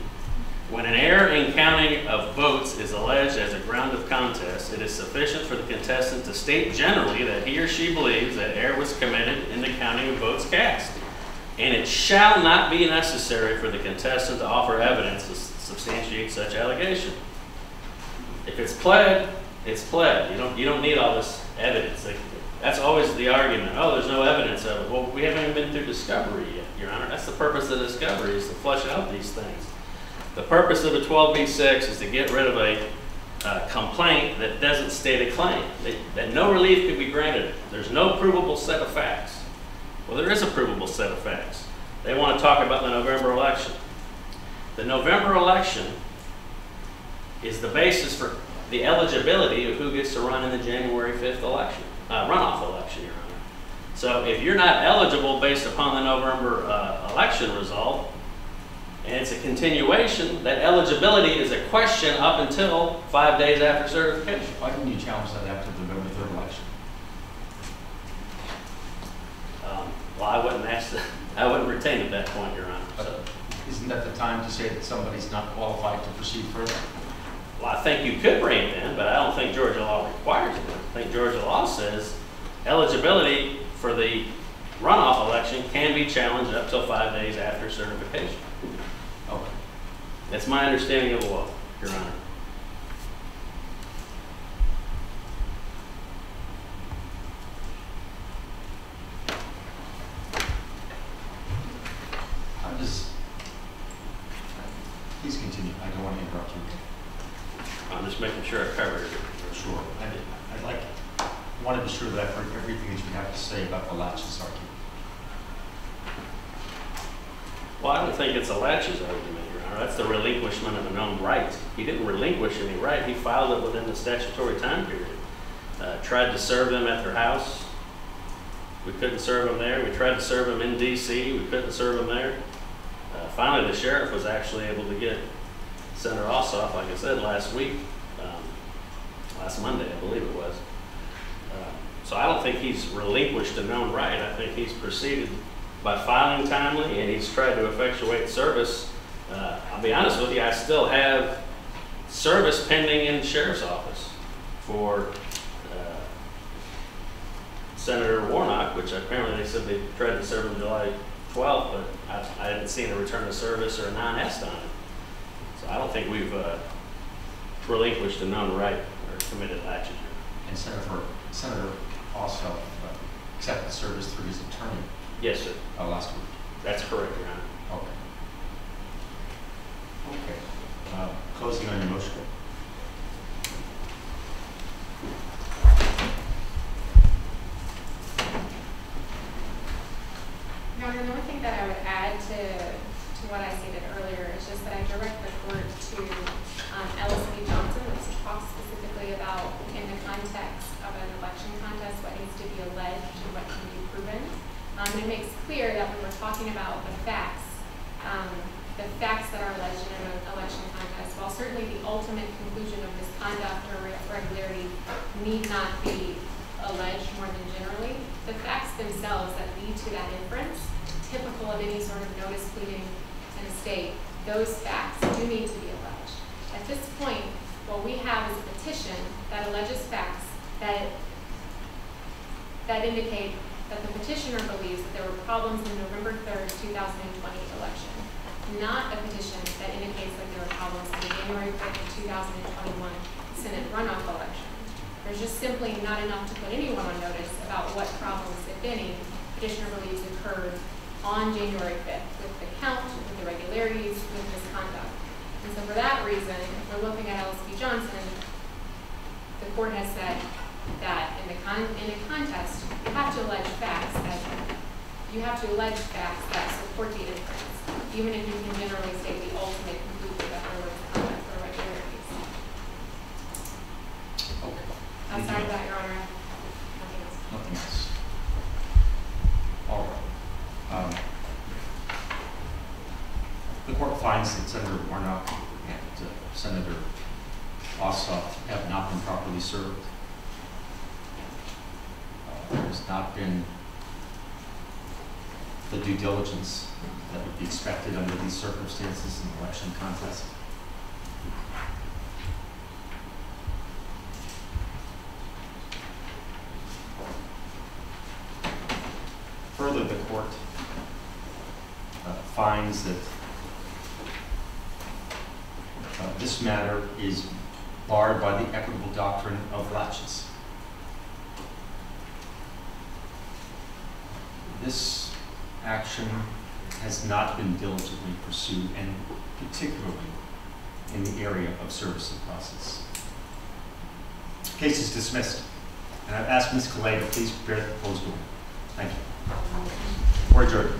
when an error in counting of votes is alleged as a ground of contest, it is sufficient for the contestant to state generally that he or she believes that error was committed in the counting of votes cast. And it shall not be necessary for the contestant to offer evidence to substantiate such allegation. If it's pled, it's pled. You don't, you don't need all this evidence. Like, That's always the argument. Oh, there's no evidence of it. Well, we haven't even been through discovery yet, Your Honor. That's the purpose of discovery, is to flush out these things. The purpose of a 12B6 is to get rid of a uh, complaint that doesn't state a claim, that, that no relief could be granted. There's no provable set of facts. Well, there is a provable set of facts. They want to talk about the November election. The November election is the basis for the eligibility of who gets to run in the January 5th election, uh, runoff election, Your Honor. So if you're not eligible based upon the November uh, election result, and it's a continuation, that eligibility is a question up until five days after certification. Why didn't you challenge that after November 3rd election? Um, Well, I wouldn't ask, that- I wouldn't retain at that point, Your Honor. So, Isn't that the time to say that somebody's not qualified to proceed further? Well, I think you could bring it in, but I don't think Georgia law requires it. I think Georgia law says eligibility for the runoff election can be challenged up till five days after certification. Okay. That's my understanding of the law, Your Honor. I'm just, please continue, I don't want to interrupt you. I'm just making sure I covered it. Sure. I did, I'd like, want to be sure that I've heard everything that you have to say about the laches argument. Well, I don't think it's a laches argument, Your Honor. That's the relinquishment of a known right. He didn't relinquish any right. He filed it within the statutory time period. Uh, Tried to serve them at their house. We couldn't serve them there. We tried to serve them in DC. We couldn't serve them there. Uh, Finally, the sheriff was actually able to get Senator Ossoff, like I said, last week, um, last Monday, I believe it was. Uh, So I don't think he's relinquished a known right. I think he's proceeded by filing timely, and he's tried to effectuate service. Uh, I'll be honest with you, I still have service pending in the sheriff's office for Senator Warnock, which apparently they said they tried to serve him July 12th, but I I haven't seen a return of service or a non-est on it. So I don't think we've uh, relinquished a known right or committed. Here. And Senator, Senator Ossoff uh, accepted service through his attorney Yes, sir. uh, last week. That's correct, Your Honor. Okay. Okay. Uh, Closing on your motion. Honor, the only thing that I would add to, to what I stated earlier is just that I direct the court to um, v. Johnson, which talks specifically about in the context of an election contest, what needs to be alleged and what can be proven. Um, it makes clear that when we're talking about the facts, um, the facts that are alleged in an election contest, while certainly the ultimate conclusion of misconduct or irregularity need not be alleged more than generally, the facts themselves that lead to that inference, typical of any sort of notice pleading in a state, those facts do need to be alleged. At this point, what we have is a petition that alleges facts that, that indicate that the petitioner believes that there were problems in the November third, two thousand and twenty election, not a petition that indicates that there were problems in the January fifth, two thousand and twenty-one Senate runoff election. There's just simply not enough to put anyone on notice about what problems, if any, petitioner believes occurred on January fifth with the count, with the regularities, with misconduct. And so for that reason, if we're looking at Ellis v. Johnson, the court has said that in the con, in a contest, you have to allege facts that, you have to allege facts that support the inference, even if you can generally state the ultimate conclusion that there was conduct or irregularities. Okay. Outside of that, Your Honor, nothing else. Nothing else. All right. Um, The court finds that Senator Warnock and uh, Senator Ossoff have not been properly served. Uh, There has not been the due diligence that would be expected under these circumstances in an election contest. Further, the court finds that uh, this matter is barred by the equitable doctrine of laches. This action has not been diligently pursued, and particularly in the area of service of process. Case is dismissed, and I've asked Ms. Callais to please prepare the proposed order. Thank you. We're adjourned.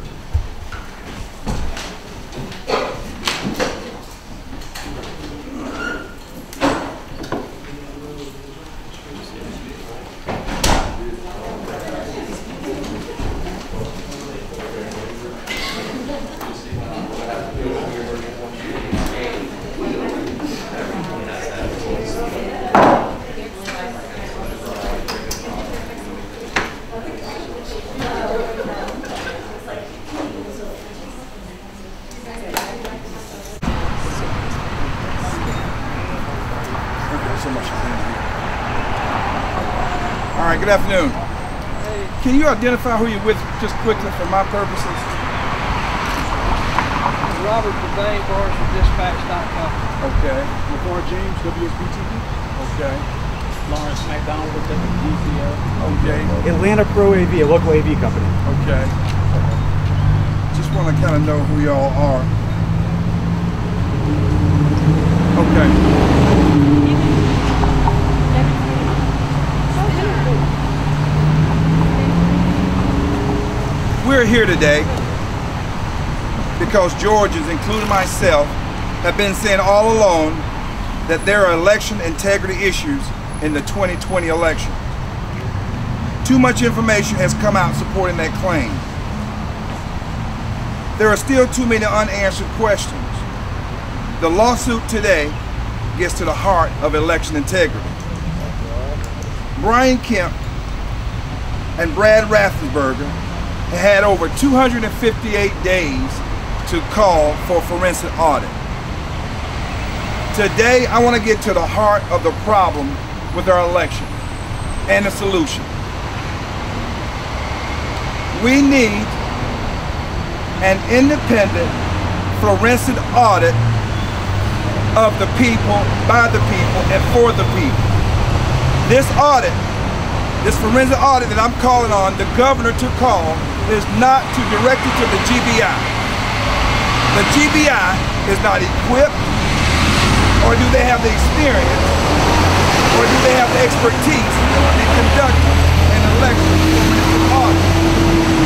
so much. All right, good afternoon. Can you identify who you're with just quickly for my purposes? Robert Devane, Dispatch.com. Okay, LeVar James, WSBTV. okay, Lawrence McDonald with WGCO. okay, Atlanta Pro AV, a local AV company. okay. Just want to kind of know who y'all are. Okay. We're here today because Georgians, including myself, have been saying all along that there are election integrity issues in the 2020 election. Too much information has come out supporting that claim. There are still too many unanswered questions. The lawsuit today gets to the heart of election integrity. Brian Kemp and Brad Raffensperger had over 258 days to call for forensic audit. Today, I want to get to the heart of the problem with our election and the solution. We need an independent forensic audit of the people, by the people, and for the people. This audit, this forensic audit that I'm calling on the governor to call is not to direct it to the GBI. The GBI is not equipped, or do they have the experience, or do they have the expertise in conducting an election audit.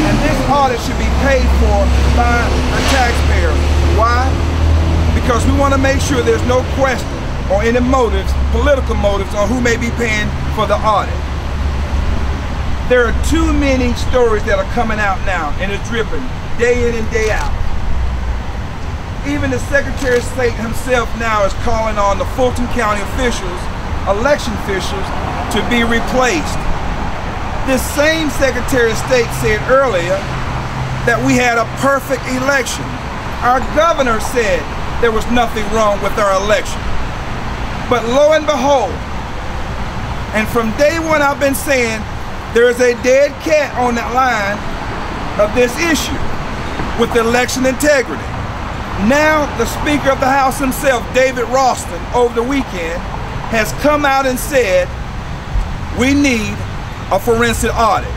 And this audit should be paid for by the taxpayer. Why? Because we want to make sure there's no question or any motives, political motives, on who may be paying for the audit. There are too many stories that are coming out now, and it's dripping day in and day out. Even the Secretary of State himself now is calling on the Fulton County officials, election officials, to be replaced. This same Secretary of State said earlier that we had a perfect election. Our governor said there was nothing wrong with our election. But lo and behold, and from day one I've been saying there is a dead cat on that line of this issue with election integrity. Now the Speaker of the House himself, David Ralston, over the weekend, has come out and said we need a forensic audit.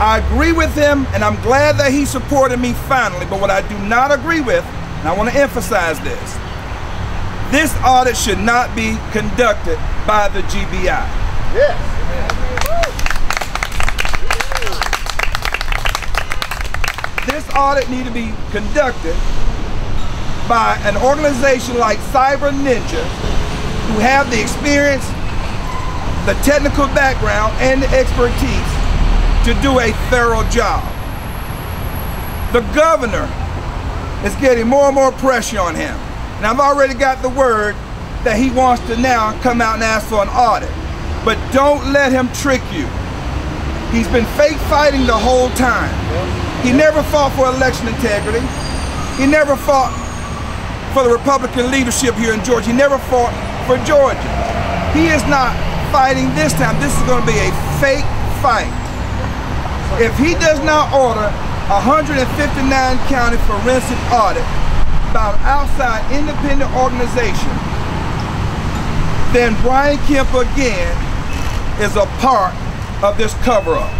I agree with him and I'm glad that he supported me finally, but what I do not agree with, and I want to emphasize this, this audit should not be conducted by the GBI. This audit need to be conducted by an organization like Cyber Ninja who have the experience, the technical background, and the expertise to do a thorough job. The governor is getting more and more pressure on him. And I've already got the word that he wants to now come out and ask for an audit. But don't let him trick you. He's been fake fighting the whole time. He never fought for election integrity. He never fought for the Republican leadership here in Georgia. He never fought for Georgia. He is not fighting this time. This is going to be a fake fight. If he does not order 159 county forensic audit by an outside independent organization, then Brian Kemp again is a part of this cover-up.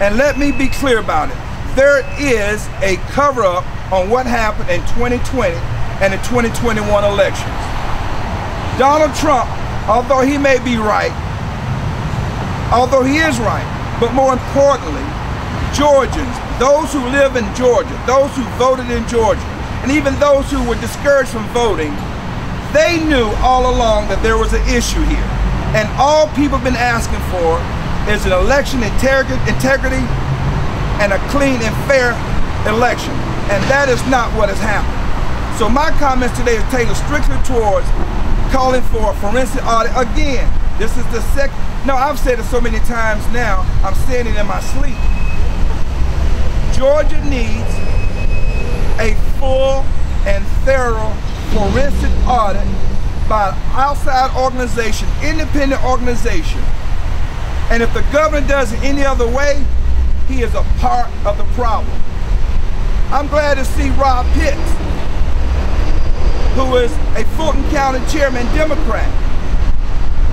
And let me be clear about it. There is a cover-up on what happened in 2020 and the 2021 elections. Donald Trump, although he may be right, although he is right, but more importantly, Georgians, those who live in Georgia, those who voted in Georgia, and even those who were discouraged from voting, they knew all along that there was an issue here. And all people have been asking for is an election integrity and a clean and fair election. And that is not what has happened. So my comments today is tailored strictly towards calling for a forensic audit. Again, this is the second, no, I've said it so many times now, I'm saying it in my sleep. Georgia needs a full and thorough forensic audit by an outside organization, independent organization. And if the governor does it any other way, he is a part of the problem. I'm glad to see Robb Pitts, who is a Fulton County Chairman Democrat,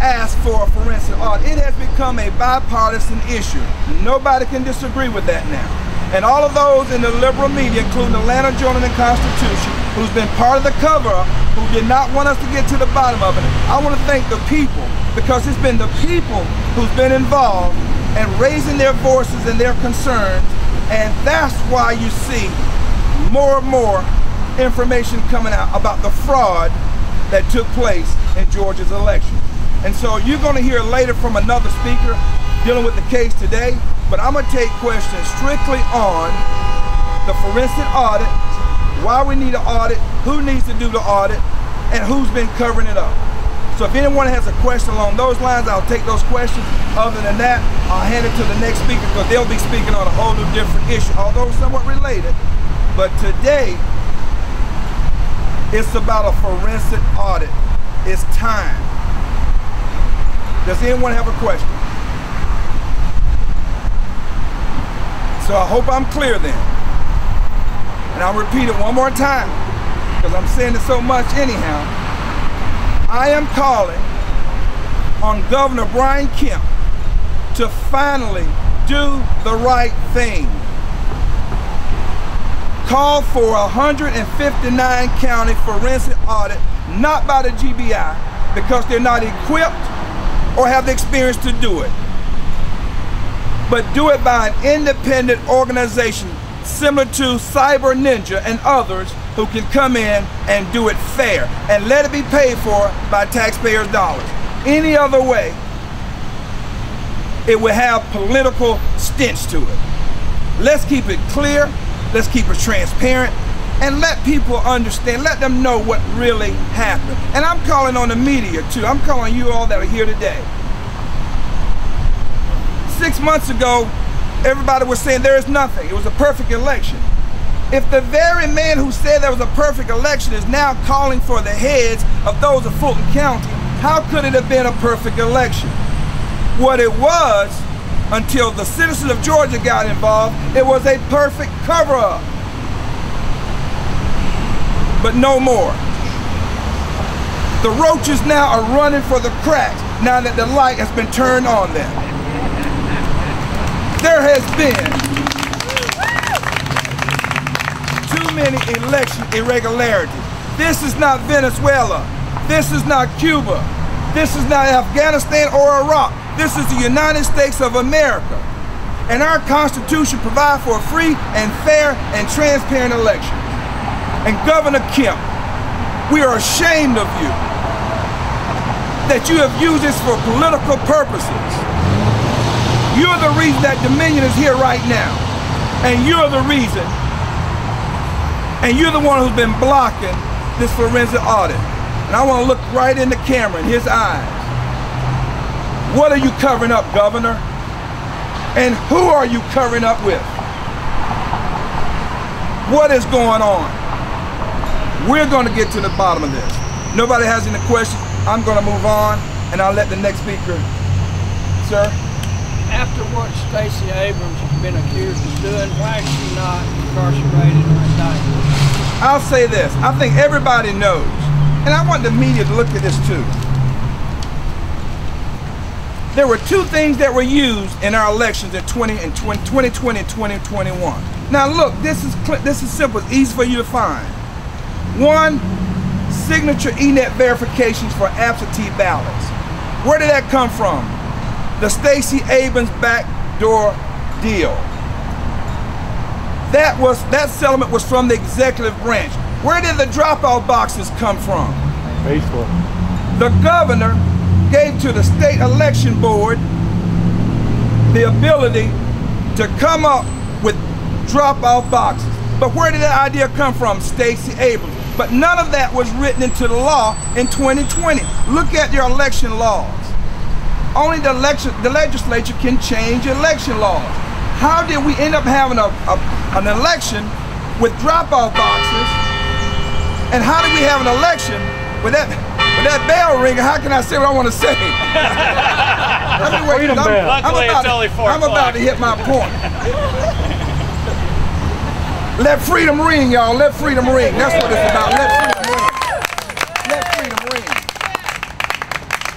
ask for a forensic audit. It has become a bipartisan issue. Nobody can disagree with that now. And all of those in the liberal media, including the Atlanta Journal and Constitution, who's been part of the cover-up, who did not want us to get to the bottom of it, I want to thank the people, because it's been the people who's been involved and raising their voices and their concerns, and that's why you see more and more information coming out about the fraud that took place in Georgia's election. And so you're going to hear later from another speaker dealing with the case today, but I'm going to take questions strictly on the forensic audit, why we need an audit, who needs to do the audit, and who's been covering it up. So if anyone has a question along those lines, I'll take those questions. Other than that, I'll hand it to the next speaker because they'll be speaking on a whole new different issue, although somewhat related. But today, it's about a forensic audit. It's time. Does anyone have a question? So I hope I'm clear then. And I'll repeat it one more time because I'm saying it so much anyhow. I am calling on Governor Brian Kemp to finally do the right thing. Call for a 159 county forensic audit, not by the GBI, because they're not equipped or have the experience to do it. But do it by an independent organization similar to Cyber Ninja and others who can come in and do it fair and let it be paid for by taxpayers' dollars. Any other way, it will have political stench to it. Let's keep it clear, let's keep it transparent, and let people understand, let them know what really happened. And I'm calling on the media too. I'm calling you all that are here today. six months ago, everybody was saying there is nothing. It was a perfect election. If the very man who said there was a perfect election is now calling for the heads of those of Fulton County, how could it have been a perfect election? What it was, until the citizens of Georgia got involved, it was a perfect cover up. But no more. The roaches now are running for the cracks now that the light has been turned on them. There has been too many election irregularities. This is not Venezuela. This is not Cuba. This is not Afghanistan or Iraq. This is the United States of America. And our Constitution provides for a free and fair and transparent election. And Governor Kemp, we are ashamed of you that you have used this for political purposes. You're the reason that Dominion is here right now. And you're the reason, and you're the one who's been blocking this forensic audit. And I want to look right in the camera, in his eyes. What are you covering up, Governor? And who are you covering up with? What is going on? We're going to get to the bottom of this. Nobody has any questions. I'm going to move on, and I'll let the next speaker. Sir? After what Stacey Abrams has been accused of doing, why is she not incarcerated or indicted? I'll say this. I think everybody knows, and I want the media to look at this too. There were two things that were used in our elections in 20 and 20, 2020 and 2021. Now look, this is this is simple, it's easy for you to find. One, signature ENET verifications for absentee ballots. Where did that come from? The Stacey Abrams backdoor deal. That was that settlement was from the executive branch. Where did the dropout boxes come from? Facebook. The governor gave to the state election board the ability to come up with dropout boxes. But where did that idea come from? Stacey Abrams. But none of that was written into the law in 2020. Look at your election laws. Only the election, the legislature can change election laws. How did we end up having a, a an election with drop-off boxes? And how did we have an election with that with that bell ringing? How can I say what I want to say? Let me wait, Freedom I'm, bell. I'm about to- I'm about to hit my point. Let freedom ring, y'all. Let freedom ring. That's what it's about. Let freedom ring. Let freedom ring.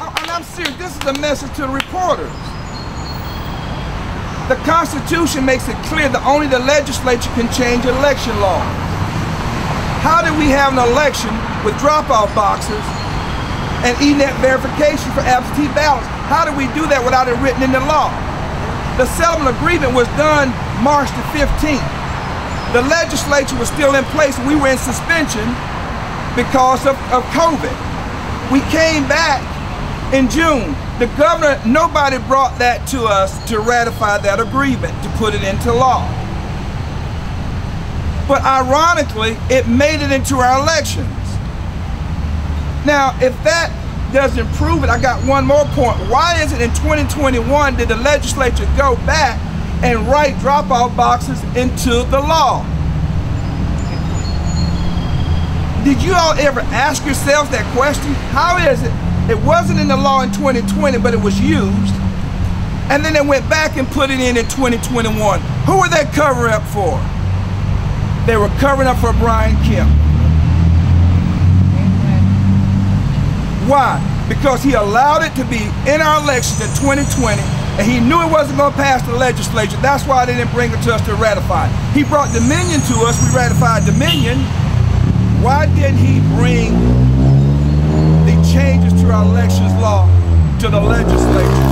Oh, And I'm serious. This is a message to the reporters. The Constitution makes it clear that only the legislature can change election law. How did we have an election with drop-off boxes and ENET verification for absentee ballots? How did we do that without it written in the law? The settlement agreement was done March the 15th. The legislature was still in place. We were in suspension because of, of COVID. We came back in June. The governor, nobody brought that to us to ratify that agreement, to put it into law. But ironically, it made it into our elections. Now, if that doesn't prove it, I got one more point. Why is it in 2021 did the legislature go back and write dropout boxes into the law? Did you all ever ask yourselves that question? How is it it wasn't in the law in 2020, but it was used, and then they went back and put it in in 2021? Who were they covering up for? They were covering up for Brian Kemp. Why? Because he allowed it to be in our elections in 2020 and he knew it wasn't going to pass the legislature. That's why they didn't bring it to us to ratify. He brought Dominion to us. We ratified Dominion. Why didn't he bring changes to our elections law to the legislature?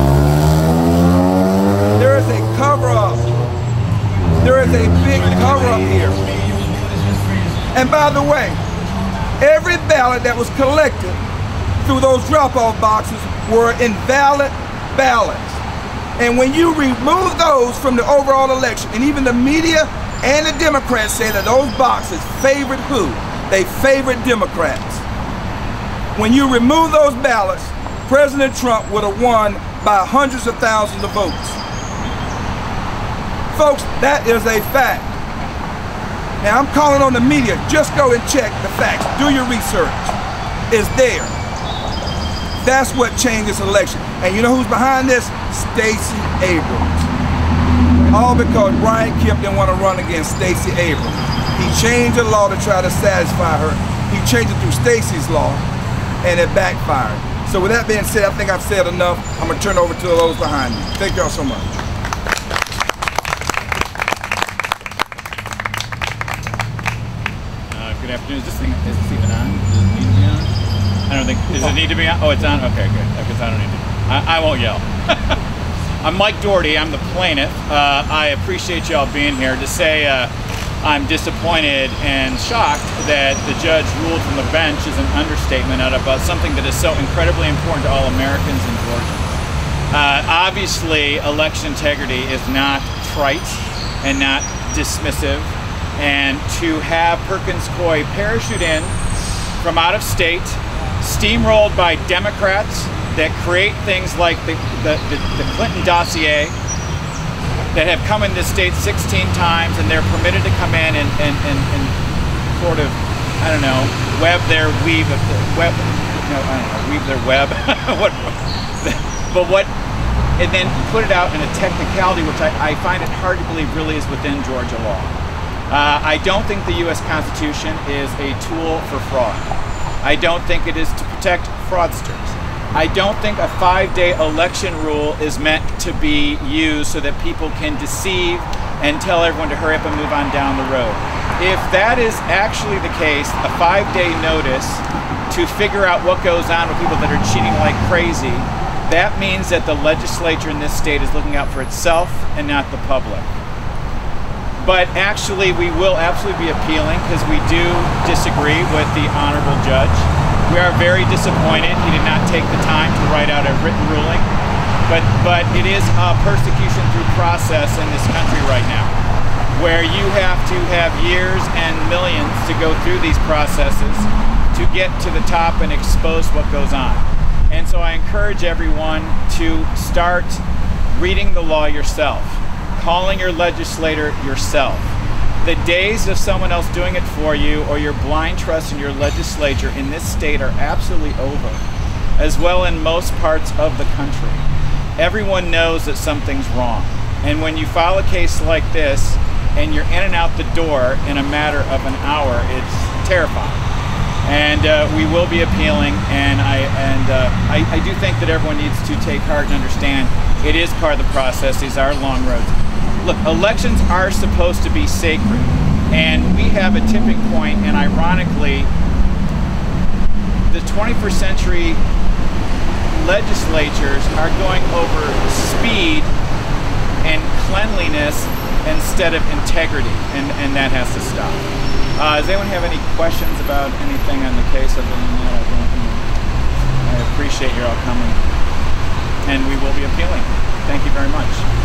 There is a cover up. There is a big cover up here. And by the way, every ballot that was collected through those drop-off boxes were invalid ballots. And when you remove those from the overall election, and even the media and the Democrats say that those boxes favored who? They favored Democrats. When you remove those ballots, President Trump would have won by hundreds of thousands of votes. Folks, that is a fact. Now I'm calling on the media, just go and check the facts. Do your research. It's there. That's what changed this election. And you know who's behind this? Stacey Abrams. All because Brian Kemp didn't want to run against Stacey Abrams. He changed the law to try to satisfy her. He changed it through Stacey's law, and it backfired. So with that being said, I think I've said enough. I'm gonna turn over to those behind me. Thank y'all so much. Uh, good afternoon. Is this thing is this even on? Does it need to be on? I don't think. Does it need to be on? Oh, it's on. Okay, good. Because I don't need to. I, I won't yell. I'm Mike Daugherty. I'm the plaintiff. Uh, I appreciate y'all being here to say uh, I'm disappointed and shocked that the judge ruled from the bench is an understatement out about something that is so incredibly important to all Americans and Georgians. Uh, obviously, election integrity is not trite and not dismissive. And to have Perkins Coie parachute in from out of state, steamrolled by Democrats that create things like the, the, the, the Clinton dossier, that have come in this state 16 times and they're permitted to come in and, and, and, and sort of, I don't know, web their weave of the web, no, I don't know, weave their web. what, but what, and then put it out in a technicality which I, I find it hard to believe really is within Georgia law. Uh, I don't think the U.S. Constitution is a tool for fraud. I don't think it is to protect fraudsters. I don't think a five-day election rule is meant to be used so that people can deceive and tell everyone to hurry up and move on down the road. If that is actually the case, a five-day notice to figure out what goes on with people that are cheating like crazy, that means that the legislature in this state is looking out for itself and not the public. But actually, we will absolutely be appealing because we do disagree with the honorable judge. We are very disappointed he did not take the time to write out a written ruling. But, but it is a persecution through process in this country right now, where you have to have years and millions to go through these processes to get to the top and expose what goes on. And so I encourage everyone to start reading the law yourself, calling your legislator yourself. The days of someone else doing it for you or your blind trust in your legislature in this state are absolutely over, as well in most parts of the country. Everyone knows that something's wrong. And when you file a case like this and you're in and out the door in a matter of an hour, it's terrifying and uh, we will be appealing. And I and uh, I, I, do think that everyone needs to take heart and understand it is part of the process. These are long roads. Look, elections are supposed to be sacred, and we have a tipping point. And ironically, the 21st century legislatures are going over speed and cleanliness instead of integrity, and, and that has to stop. Uh, does anyone have any questions about anything on the case other than that? I appreciate your all coming, and we will be appealing. Thank you very much.